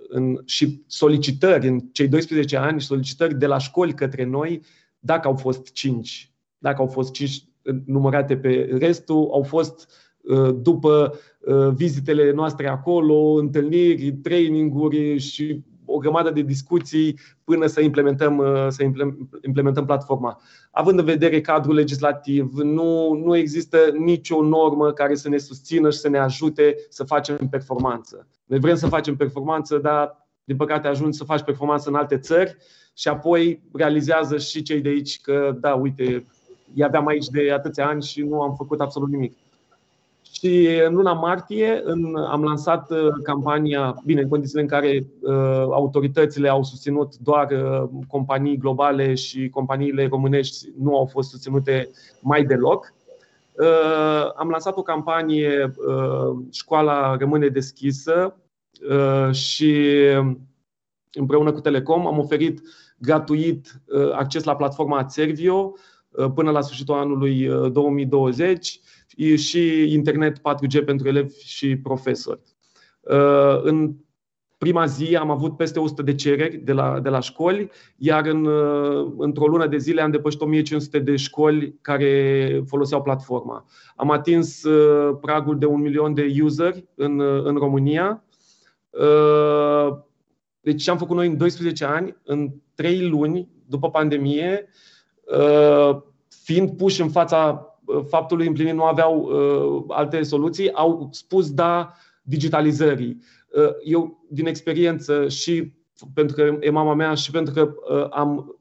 în, și solicitări în cei 12 ani, solicitări de la școli către noi, dacă au fost 5, dacă au fost 5 numărate pe restul, au fost uh, după uh, vizitele noastre acolo, întâlniri, traininguri și o grămadă de discuții până să implementăm, uh, să implementăm platforma. Având în vedere cadrul legislativ, nu, nu există nicio normă care să ne susțină și să ne ajute să facem performanță. Noi vrem să facem performanță, dar din păcate ajungi să faci performanță în alte țări și apoi realizează și cei de aici că, da, uite, i aveam aici de atâția ani și nu am făcut absolut nimic. Și în luna martie în, am lansat uh, campania, bine, în condițiile în care uh, autoritățile au susținut doar uh, companii globale și companiile românești nu au fost susținute mai deloc. Uh, am lansat o campanie uh, Școala rămâne deschisă uh, și împreună cu Telecom am oferit gratuit acces la platforma Servio până la sfârșitul anului 2020 și internet 4G pentru elevi și profesori. În prima zi am avut peste 100 de cereri de la, de la școli, iar în, într-o lună de zile am depășit 1500 de școli care foloseau platforma. Am atins pragul de un milion de useri în, în România. Deci ce am făcut noi în 12 ani, în 3 luni după pandemie, fiind puși în fața faptului împlinit nu aveau uh, alte soluții, au spus da digitalizării. Uh, eu, din experiență și pentru că e mama mea și pentru că uh, am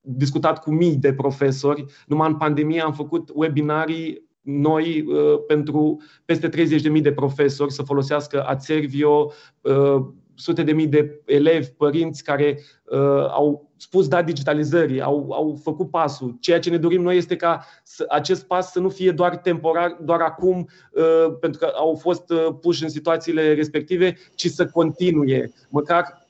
discutat cu mii de profesori, numai în pandemie am făcut webinarii noi pentru peste 30.000 de profesori să folosească Acervio, sute de mii de elevi, părinți care uh, au spus da digitalizării, au, au făcut pasul. Ceea ce ne dorim noi este ca să, acest pas să nu fie doar temporar, doar acum, uh, pentru că au fost uh, puși în situațiile respective, ci să continue. Măcar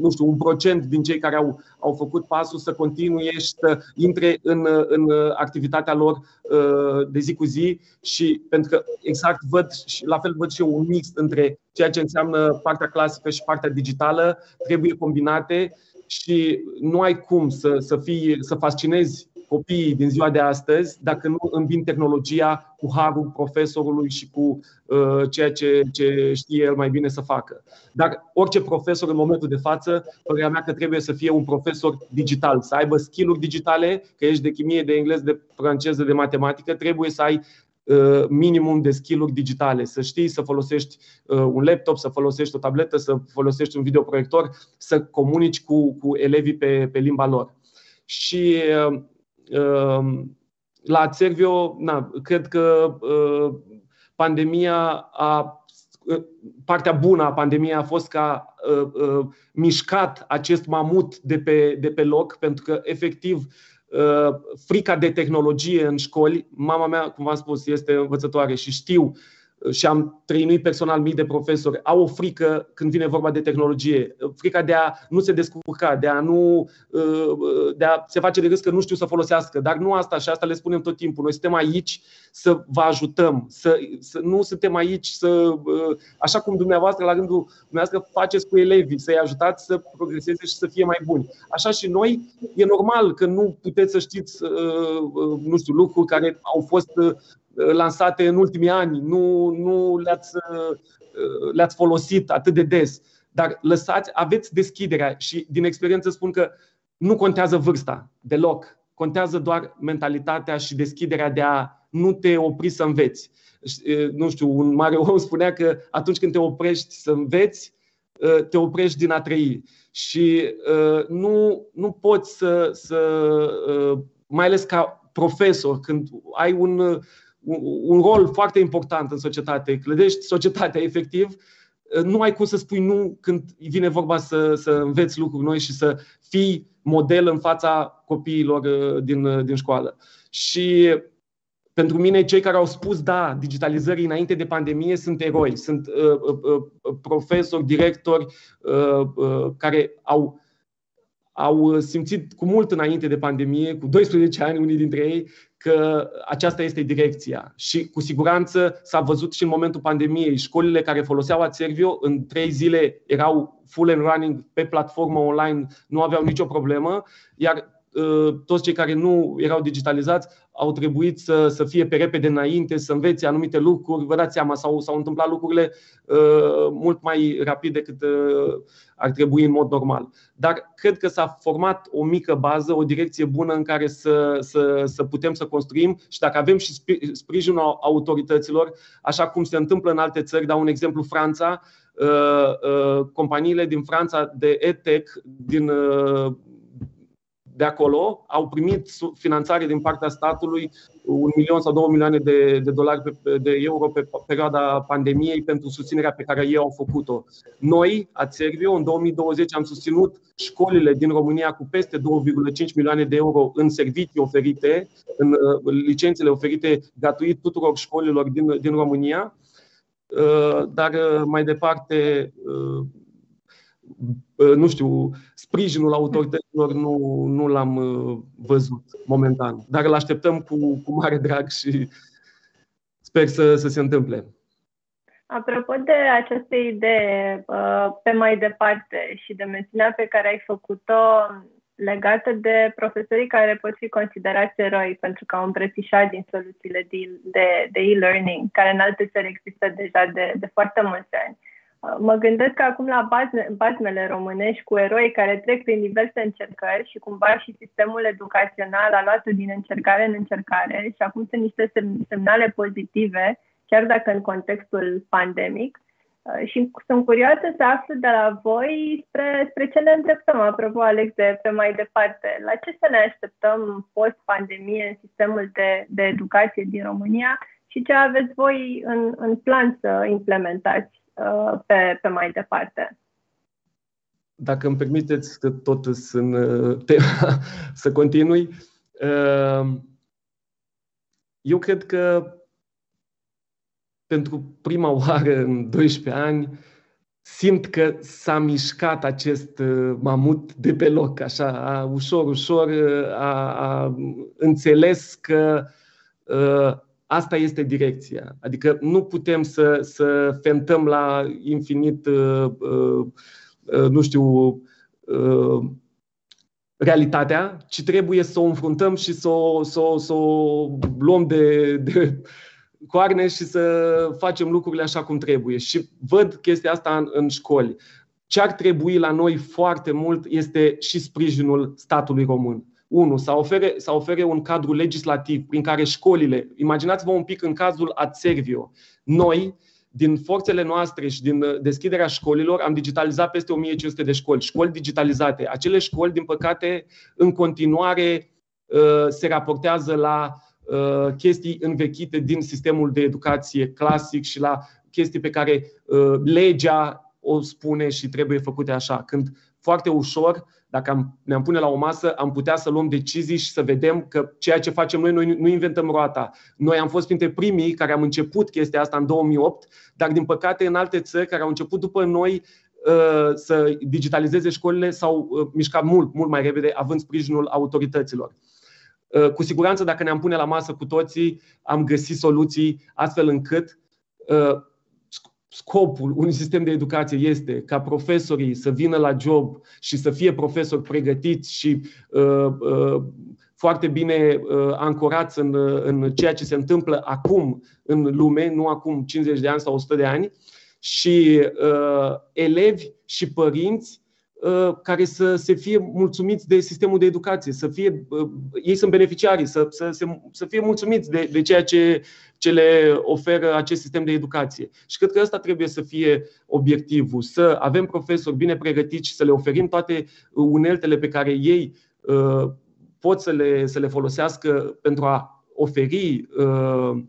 nu știu, un procent din cei care au, au făcut pasul să continue și să intre în, în activitatea lor uh, de zi cu zi și pentru că exact văd și la fel văd și eu un mix între ceea ce înseamnă partea clasică și partea digitală, trebuie combinate și nu ai cum să, să, fii, să fascinezi copiii din ziua de astăzi dacă nu învin tehnologia cu harul profesorului și cu uh, ceea ce, ce știe el mai bine să facă. Dar orice profesor în momentul de față, părerea mea că trebuie să fie un profesor digital, să aibă skill-uri digitale, că ești de chimie, de engleză, de franceză, de matematică, trebuie să ai uh, minimum de skill-uri digitale, să știi să folosești uh, un laptop, să folosești o tabletă, să folosești un videoproiector, să comunici cu, cu elevii pe, pe limba lor. Și uh, Ehm, la Servio, na, cred că ehm, pandemia a partea bună a pandemiei a fost că a uh, mișcat acest mamut de pe, de pe loc, pentru că, efectiv, uh, frica de tehnologie în școli, mama mea, cum v-am spus, este învățătoare și știu și am trăinuit personal mii de profesori, au o frică când vine vorba de tehnologie. Frica de a nu se descurca, de a nu de a se face de râs că nu știu să folosească. Dar nu asta și asta le spunem tot timpul. Noi suntem aici să vă ajutăm, să, să nu suntem aici să, așa cum dumneavoastră la rândul dumneavoastră faceți cu elevii, să-i ajutați să progreseze și să fie mai buni. Așa și noi, e normal că nu puteți să știți, nu știu, lucruri care au fost lansate în ultimii ani, nu, nu le-ați, le-ați folosit atât de des. Dar lăsați, aveți deschiderea și din experiență spun că nu contează vârsta deloc. Contează doar mentalitatea și deschiderea de a nu te opri să înveți. Nu știu, un mare om spunea că atunci când te oprești să înveți, te oprești din a trăi. Și nu, nu poți să, să, mai ales ca profesor, când ai un un rol foarte important în societate, clădești societatea efectiv, nu ai cum să spui nu când vine vorba să, să înveți lucruri noi și să fii model în fața copiilor uh, din, uh, din școală. Și pentru mine, cei care au spus da digitalizării înainte de pandemie sunt eroi, sunt uh, uh, profesori, directori uh, uh, care au au simțit cu mult înainte de pandemie, cu 12 ani unii dintre ei, că aceasta este direcția. Și cu siguranță s-a văzut și în momentul pandemiei. Școlile care foloseau Acervio în trei zile erau full and running pe platformă online, nu aveau nicio problemă, iar uh, toți cei care nu erau digitalizați au trebuit să, să fie pe repede înainte, să învețe anumite lucruri. Vă dați seama, s-au, s-au întâmplat lucrurile uh, mult mai rapid decât uh, ar trebui în mod normal. Dar cred că s-a format o mică bază, o direcție bună în care să, să, să putem să construim și dacă avem și sprijinul autorităților, așa cum se întâmplă în alte țări, dau un exemplu Franța, uh, uh, companiile din Franța de EdTech, din uh, de acolo au primit finanțare din partea statului, un milion sau două milioane de, de dolari pe, de euro pe perioada pandemiei pentru susținerea pe care ei au făcut-o. Noi, Ațervio, în 2020 am susținut școlile din România cu peste 2,5 milioane de euro în servicii oferite, în uh, licențele oferite gratuit tuturor școlilor din, din România. Uh, dar uh, mai departe nu știu, sprijinul autorităților nu, nu l-am uh, văzut momentan. Dar îl așteptăm cu, cu mare drag și sper să, să se întâmple. Apropo de această idee, uh, pe mai departe și de mențiunea pe care ai făcut-o legată de profesorii care pot fi considerați eroi pentru că au îmbrățișat din soluțiile de, de, de e-learning, care în alte țări există deja de, de foarte mulți ani. Mă gândesc acum la bazmele românești cu eroi care trec prin diverse încercări și cumva și sistemul educațional a luat din încercare în încercare și acum sunt niște semnale pozitive, chiar dacă în contextul pandemic. Uh, și sunt curioasă să aflu de la voi spre, spre ce ne îndreptăm, apropo, Alex, de pe mai departe. La ce să ne așteptăm post-pandemie în sistemul de, de educație din România și ce aveți voi în, în plan să implementați? Uh, pe, pe mai departe. Dacă îmi permiteți că tot în uh, tema să continui, uh, eu cred că pentru prima oară în 12 ani simt că s-a mișcat acest mamut de pe loc, așa, a, ușor, ușor a, a înțeles că asta este direcția. Adică nu putem să, să fentăm la infinit, uh, uh, uh, nu știu, uh, realitatea, ci trebuie să o înfruntăm și să o, să o, să o luăm de, de coarne și să facem lucrurile așa cum trebuie. Și văd chestia asta în, în școli. Ce ar trebui la noi foarte mult este și sprijinul statului român. Unu, să ofere, să ofere un cadru legislativ prin care școlile, imaginați-vă un pic în cazul Adservio, noi, din forțele noastre și din uh, deschiderea școlilor, am digitalizat peste 1500 de școli, școli digitalizate. Acele școli, din păcate, în continuare uh, se raportează la uh, chestii învechite din sistemul de educație clasic și la chestii pe care legea o spune și trebuie făcute așa. Când foarte ușor dacă am, ne-am pune la o masă, am putea să luăm decizii și să vedem că ceea ce facem noi, noi nu inventăm roata. Noi am fost printre primii care am început chestia asta în 2008, dar din păcate în alte țări care au început după noi uh, să digitalizeze școlile s-au uh, mișcat mult, mult mai repede, având sprijinul autorităților. Uh, cu siguranță, dacă ne-am pune la masă cu toții, am găsit soluții astfel încât scopul unui sistem de educație este ca profesorii să vină la job și să fie profesori pregătiți și uh, uh, foarte bine uh, ancorați în, în ceea ce se întâmplă acum în lume, nu acum 50 de ani sau 100 de ani, și uh, elevi și părinți Uh, care să se fie mulțumiți de sistemul de educație, să fie, uh, ei sunt beneficiarii, să, să, să, să fie mulțumiți de, de ceea ce, ce le oferă acest sistem de educație. Și cred că ăsta trebuie să fie obiectivul, să avem profesori bine pregătiți și să le oferim toate uneltele pe care ei uh, pot să le, să le folosească pentru a oferi uh,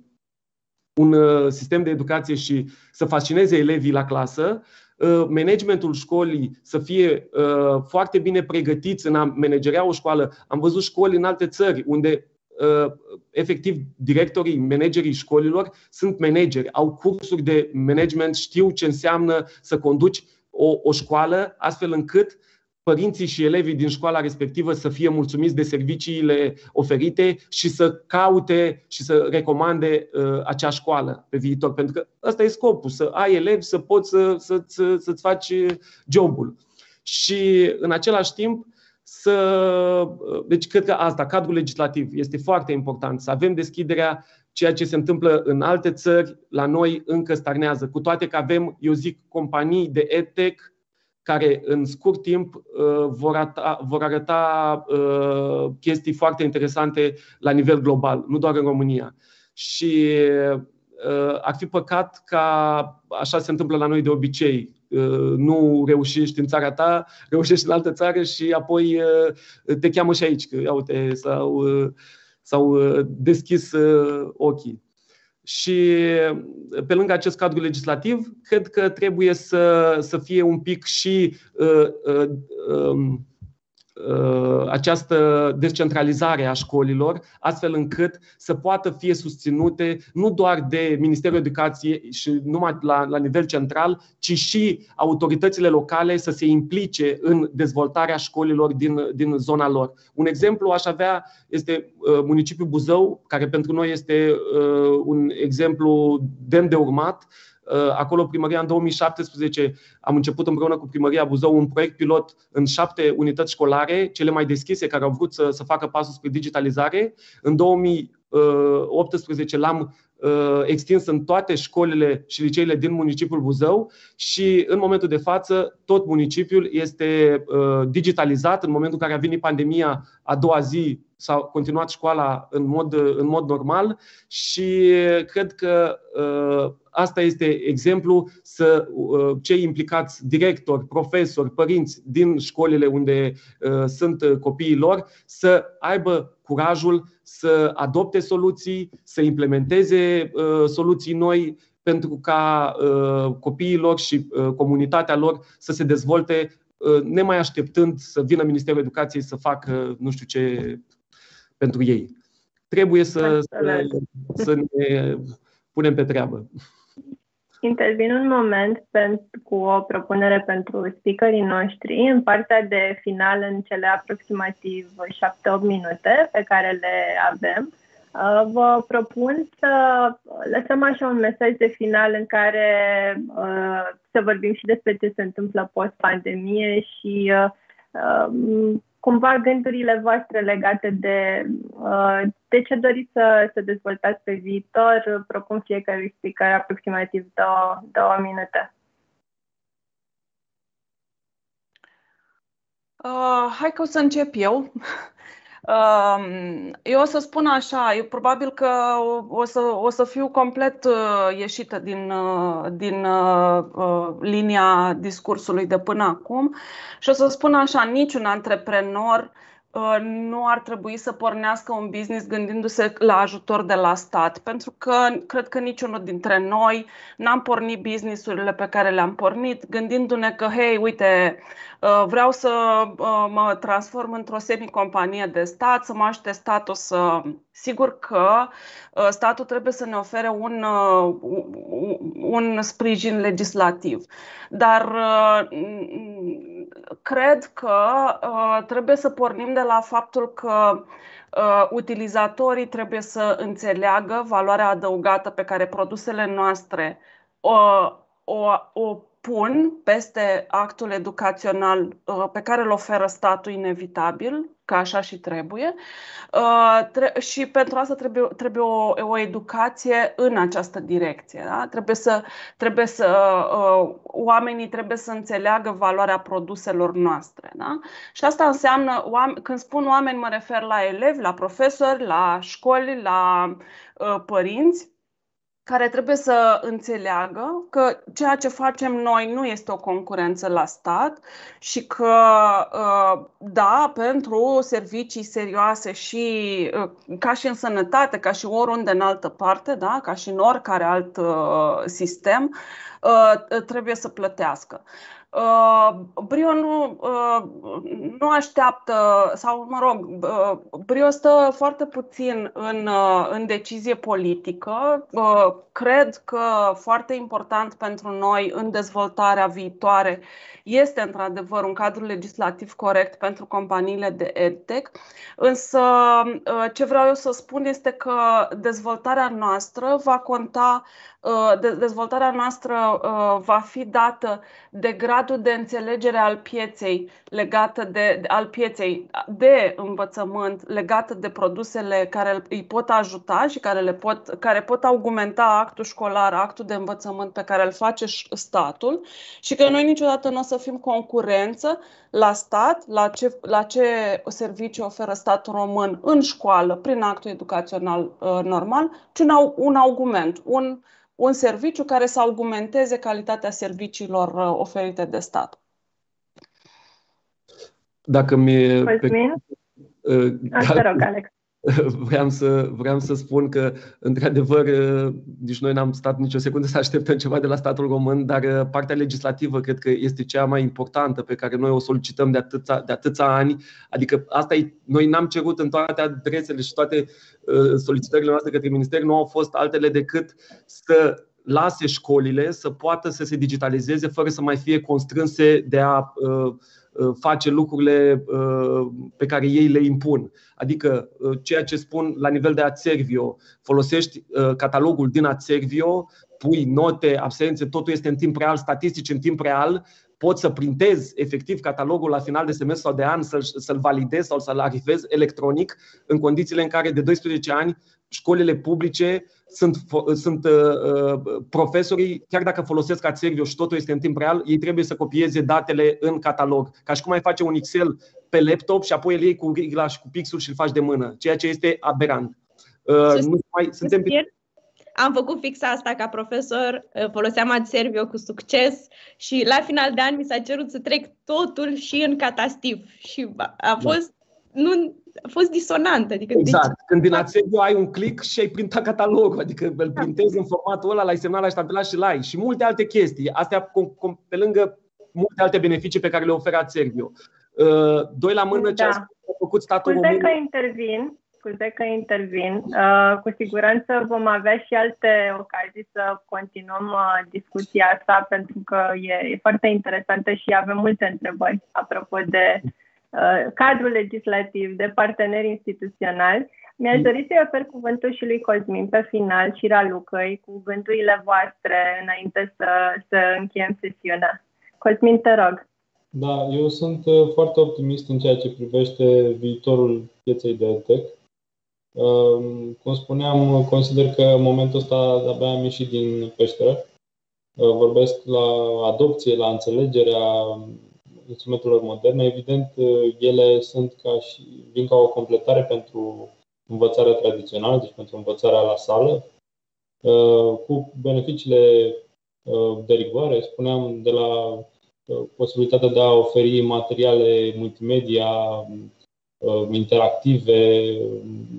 un uh, sistem de educație și să fascineze elevii la clasă, Uh, managementul școlii să fie uh, foarte bine pregătiți în a manageria o școală. Am văzut școli în alte țări unde uh, efectiv directorii, managerii școlilor sunt manageri, au cursuri de management, știu ce înseamnă să conduci o, o școală astfel încât părinții și elevii din școala respectivă să fie mulțumiți de serviciile oferite și să caute și să recomande uh, acea școală pe viitor. Pentru că ăsta e scopul, să ai elevi, să poți să, să, să, să-ți faci jobul. Și în același timp, să. Uh, deci, cred că asta, cadrul legislativ, este foarte important. Să avem deschiderea ceea ce se întâmplă în alte țări, la noi încă stagnează. Cu toate că avem, eu zic, companii de edtech care în scurt timp uh, vor arăta, vor arăta uh, chestii foarte interesante la nivel global, nu doar în România. Și uh, ar fi păcat ca, așa se întâmplă la noi de obicei, nu reușești în țara ta, reușești în altă țară și apoi te cheamă și aici, că ia uite, s-au, s-au deschis ochii. Și pe lângă acest cadru legislativ, cred că trebuie să, să fie un pic și uh, uh, um, Uh, această descentralizare a școlilor, astfel încât să poată fi susținute nu doar de Ministerul Educației și numai la, la nivel central, ci și autoritățile locale să se implice în dezvoltarea școlilor din, din zona lor. Un exemplu aș avea este uh, municipiul Buzău, care pentru noi este uh, un exemplu demn de urmat Uh, acolo primăria în 2017 am început împreună cu primăria Buzău un proiect pilot în șapte unități școlare, cele mai deschise, care au vrut să, să facă pasul spre digitalizare. În 2018 l-am uh, extins în toate școlile și liceile din municipiul Buzău și în momentul de față tot municipiul este uh, digitalizat. În momentul în care a venit pandemia, a doua zi s-a continuat școala în mod, în mod normal și cred că asta este exemplu să uh, cei implicați, directori, profesori, părinți din școlile unde uh, sunt copiii lor, să aibă curajul să adopte soluții, să implementeze uh, soluții noi pentru ca copiii lor și comunitatea lor să se dezvolte nemai așteptând să vină Ministerul Educației să facă nu știu ce pentru ei. Trebuie să, să, să ne punem pe treabă. Intervin un moment pentru, cu o propunere pentru speakerii noștri în partea de final în cele aproximativ 7-8 minute pe care le avem. Uh, vă propun să lăsăm așa un mesaj de final în care uh, să vorbim și despre ce se întâmplă post-pandemie și uh, um, cumva gândurile voastre legate de, uh, de ce doriți să, să dezvoltați pe viitor. Propun fiecare speaker aproximativ două, două minute. Uh, hai că o să încep eu. Eu o să spun așa, eu probabil că o să, o să fiu complet uh, ieșită din, uh, din uh, linia discursului de până acum. Și o să spun așa, niciun antreprenor nu ar trebui să pornească un business gândindu-se la ajutor de la stat, pentru că cred că niciunul dintre noi n-am pornit businessurile pe care le-am pornit gândindu-ne că, hei, uite, Uh, vreau să uh, mă transform într-o semicompanie de stat, să mă ajute statul să. Sigur că uh, statul trebuie să ne ofere un, un sprijin legislativ, dar cred că trebuie să pornim de la faptul că utilizatorii trebuie să înțeleagă valoarea adăugată pe care produsele noastre o, o, o pun peste actul educațional uh, pe care îl oferă statul inevitabil, că așa și trebuie. Uh, și pentru asta trebuie, trebuie o, o educație în această direcție. Da? Trebuie să, trebuie să uh, oamenii trebuie să înțeleagă valoarea produselor noastre. Da? Și asta înseamnă, când spun oameni, mă refer la elevi, la profesori, la școli, la părinți care trebuie să înțeleagă că ceea ce facem noi nu este o concurență la stat și că, uh, da, pentru servicii serioase și uh, ca și în sănătate, ca și oriunde în altă parte, da, ca și în oricare alt uh, sistem, trebuie să plătească. Uh, Brio nu, uh, nu așteaptă, sau mă rog, uh, Brio stă foarte puțin în, uh, în decizie politică. Uh, cred că foarte important pentru noi în dezvoltarea viitoare este într-adevăr un cadru legislativ corect pentru companiile de EdTech. Însă uh, ce vreau eu să spun este că dezvoltarea noastră va conta Uh, dezvoltarea noastră uh, va fi dată de gradul de înțelegere al pieței legată de, al pieței de învățământ legată de produsele care îi pot ajuta și care, le pot, care pot augmenta actul școlar, actul de învățământ pe care îl face statul și că noi niciodată nu o să fim concurență la stat, la ce, la ce serviciu oferă statul român în școală prin actul educațional uh, normal, ci un, un argument, un, un serviciu care să argumenteze calitatea serviciilor uh, oferite de stat. Dacă mi Mulțumim. Pe... Uh, Asta rog, Alex. vreau să, vreau să spun că, într-adevăr, nici noi n-am stat nicio secundă să așteptăm ceva de la statul român, dar partea legislativă cred că este cea mai importantă pe care noi o solicităm de atâția, de atâția ani. Adică asta e, noi n-am cerut în toate adresele și toate uh, solicitările noastre către minister, nu au fost altele decât să lase școlile să poată să se digitalizeze fără să mai fie constrânse de a uh, Uh, face lucrurile uh, pe care ei le impun. Adică uh, ceea ce spun la nivel de Acervio, folosești catalogul din Acervio, pui note, absențe, totul este în timp real, statistici în timp real, poți să printezi efectiv catalogul la final de semestru sau de an, să-l, să validezi sau să-l arhivezi electronic, în condițiile în care de 12 ani școlile publice sunt, sunt uh, uh, profesorii, chiar dacă folosesc Acervio și totul este în timp real, ei trebuie să copieze datele în catalog. Ca și cum ai face un Excel pe laptop și apoi îl iei cu rigla și cu pixul și îl faci de mână, ceea ce este aberant. Uh, nu mai, suntem am făcut fix asta ca profesor, uh, foloseam Adservio cu succes și la final de an mi s-a cerut să trec totul și în catastiv. Și a da. fost, da. nu, a fost disonant. Adică exact. Deci... Când din Adservio ai un click și ai printat catalogul, adică îl da. printezi în formatul ăla, l-ai semnat, l-ai ștampelat și l-ai. Și multe alte chestii. Astea pe lângă multe alte beneficii pe care le oferă Adservio. Uh, doi la mână, da. ce a făcut statul Scuze român. că intervin, scuze că intervin. Uh, cu siguranță vom avea și alte ocazii să continuăm uh, discuția asta pentru că e, e foarte interesantă și avem multe întrebări apropo de uh, cadrul legislativ, de parteneri instituționali. Mi-aș dori să-i ofer cuvântul și lui Cosmin pe final și Ralucăi cu gândurile voastre înainte să, să încheiem sesiunea. Cosmin, te rog. Da, eu sunt uh, foarte optimist în ceea ce privește viitorul pieței de tech. Ehm, cum spuneam, consider că în momentul ăsta abia am ieșit din peșteră. Ehm, vorbesc la adopție, la înțelegerea instrumentelor moderne. Evident, ele sunt ca și, vin ca o completare pentru învățarea tradițională, deci pentru învățarea la sală, ehm, cu beneficiile de rigoare, spuneam, de la posibilitatea de a oferi materiale multimedia, Uh, interactive,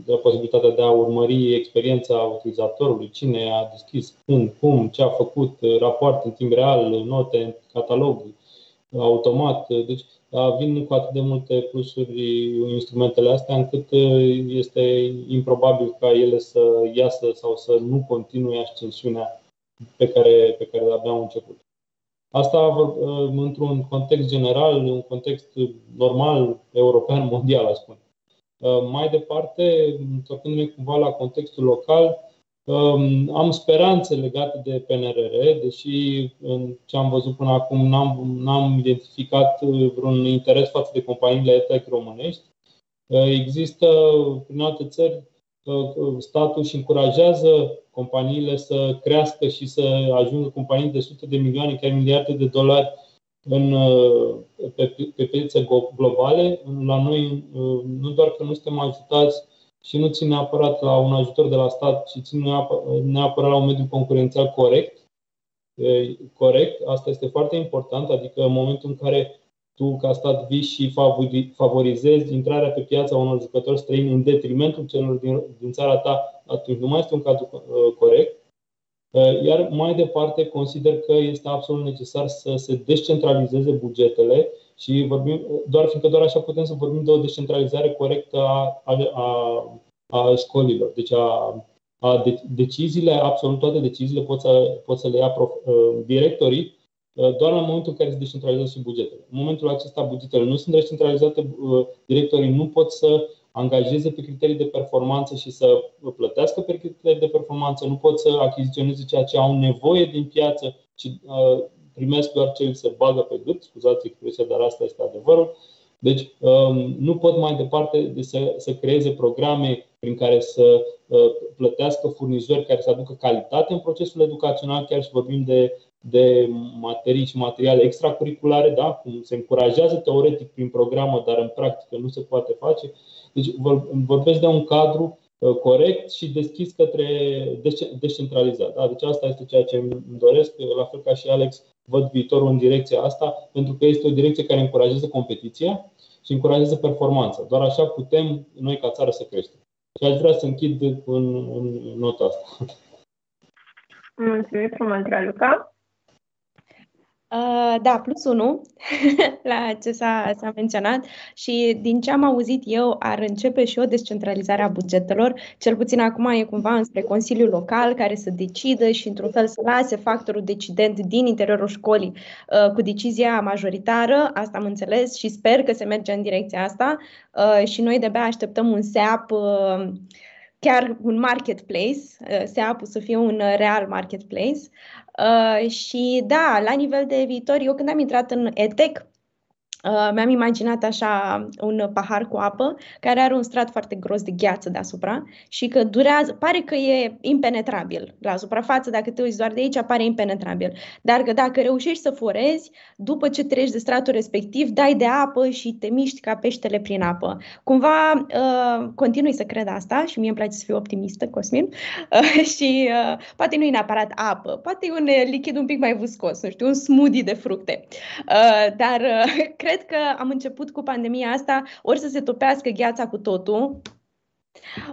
de posibilitatea de a urmări experiența utilizatorului, cine a deschis, când, cum, ce a făcut, uh, rapoarte în timp real, note, catalog, automat. Deci vin cu atât de multe plusuri instrumentele astea încât uh, este improbabil ca ele să iasă sau să nu continue ascensiunea pe care, pe care abia au început. Asta uh, într-un context general, un context normal, european, mondial, aș spune. Uh, mai departe, întorcându-ne cumva la contextul local, um, am speranțe legate de PNRR, deși în ce am văzut până acum n-am, n-am identificat vreun interes față de companiile tech românești. Uh, există, prin alte țări, statul și încurajează companiile să crească și să ajungă companii de sute de milioane, chiar miliarde de dolari în, pe, pe piețe globale. La noi, nu doar că nu suntem ajutați și nu țin neapărat la un ajutor de la stat, ci țin neapărat la un mediu concurențial corect. Corect, asta este foarte important, adică în momentul în care tu ca stat vii și favorizezi intrarea pe piața unor jucători străini în detrimentul celor din, din țara ta, atunci nu mai este un cadru uh, corect. Uh, iar mai departe, consider că este absolut necesar să se descentralizeze bugetele și vorbim, doar fiindcă doar așa putem să vorbim de o descentralizare corectă a, a, a, a școlilor. Deci a, a de, deciziile, absolut toate deciziile pot să, pot să le ia prof, uh, directorii Uh, doar în momentul în care se descentralizează și bugetele. În momentul acesta bugetele nu sunt descentralizate, uh, directorii nu pot să angajeze pe criterii de performanță și să plătească pe criterii de performanță, nu pot să achiziționeze ceea ce au nevoie din piață, ci uh, primesc doar ce se bagă pe gât, scuzați expresia, dar asta este adevărul. Deci um, nu pot mai departe de să, să creeze programe prin care să plătească furnizori care să aducă calitate în procesul educațional, chiar și vorbim de de materii și materiale extracurriculare, da? cum se încurajează teoretic prin programă, dar în practică nu se poate face. Deci vorbesc de un cadru uh, corect și deschis către descentralizat. Da? Deci asta este ceea ce îmi doresc, la fel ca și Alex, văd viitorul în direcția asta, pentru că este o direcție care încurajează competiția și încurajează performanța. Doar așa putem noi ca țară să creștem. Și aș vrea să închid în, în nota asta. Mulțumim frumos, Luca. Uh, da, plus unu la ce s-a, s-a menționat și din ce am auzit eu ar începe și o descentralizare a bugetelor, cel puțin acum e cumva înspre Consiliul Local care să decidă și într-un fel să lase factorul decident din interiorul școlii uh, cu decizia majoritară, asta am înțeles și sper că se merge în direcția asta. Uh, și noi de-abia așteptăm un SEAP uh, chiar un marketplace, uh, SEAP să fie un real marketplace. Uh, și da, la nivel de viitor, eu când am intrat în ETEC, Uh, mi-am imaginat așa un pahar cu apă care are un strat foarte gros de gheață deasupra și că durează, pare că e impenetrabil la suprafață, dacă te uiți doar de aici, pare impenetrabil. Dar că dacă reușești să forezi, după ce treci de stratul respectiv, dai de apă și te miști ca peștele prin apă. Cumva uh, continui să cred asta și mie îmi place să fiu optimistă, Cosmin, uh, și uh, poate nu e neapărat apă, poate e un lichid un pic mai viscos, nu știu, un smoothie de fructe. Uh, dar uh, cred că am început cu pandemia asta ori să se topească gheața cu totul,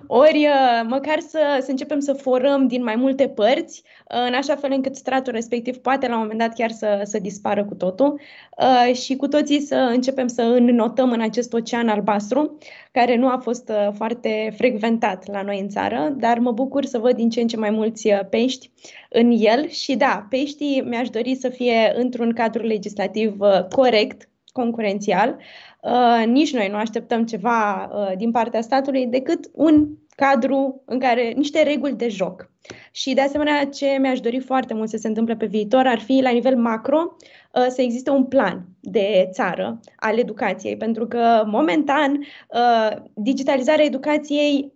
ori uh, măcar să, să începem să forăm din mai multe părți, uh, în așa fel încât stratul respectiv poate la un moment dat chiar să, să dispară cu totul. Uh, și cu toții să începem să înnotăm în acest ocean albastru, care nu a fost foarte frecventat la noi în țară, dar mă bucur să văd din ce în ce mai mulți pești în el. Și da, peștii mi-aș dori să fie într-un cadru legislativ corect, concurențial, uh, nici noi nu așteptăm ceva uh, din partea statului decât un cadru în care niște reguli de joc. Și de asemenea, ce mi-aș dori foarte mult să se întâmple pe viitor ar fi la nivel macro uh, să existe un plan de țară al educației, pentru că momentan digitalizarea educației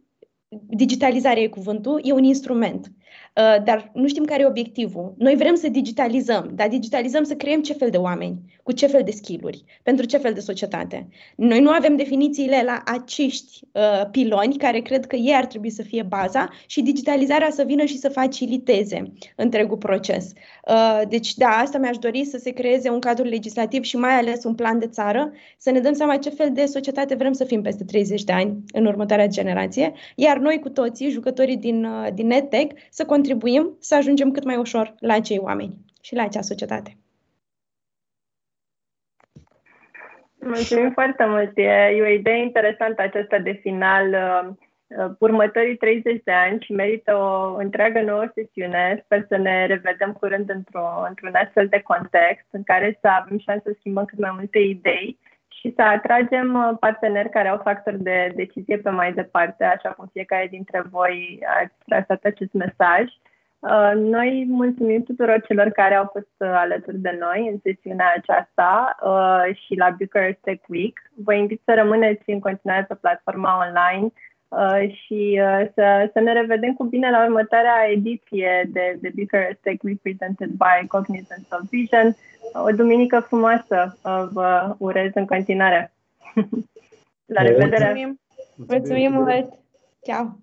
digitalizarea e cuvântul, e un instrument. Uh, dar nu știm care e obiectivul. Noi vrem să digitalizăm, dar digitalizăm să creăm ce fel de oameni, cu ce fel de skill-uri, pentru ce fel de societate. Noi nu avem definițiile la acești uh, piloni care cred că ei ar trebui să fie baza și digitalizarea să vină și să faciliteze întregul proces. Uh, deci, da, asta mi-aș dori să se creeze un cadru legislativ și mai ales un plan de țară, să ne dăm seama ce fel de societate vrem să fim peste 30 de ani în următoarea generație, iar noi cu toții, jucătorii din, uh, din NetTech, să contribuim să ajungem cât mai ușor la acei oameni și la acea societate. Mulțumim foarte mult. E, o idee interesantă aceasta de final. Uh, uh, următorii 30 de ani și merită o întreagă nouă sesiune. Sper să ne revedem curând într-o, într-un astfel de context în care să avem șansa să schimbăm cât mai multe idei și să atragem uh, parteneri care au factori de decizie pe mai departe, așa cum fiecare dintre voi ați trasat acest mesaj. Uh, noi mulțumim tuturor celor care au fost uh, alături de noi în sesiunea aceasta și la Bucharest Tech Week. Vă invit să rămâneți în continuare pe platforma online și să, să ne revedem cu bine la următoarea ediție de, de Bucharest Tech Week presented by Cognizant Vision. O duminică frumoasă vă urez în continuare. La revedere! Mulțumim! Mulțumim mult! Ciao!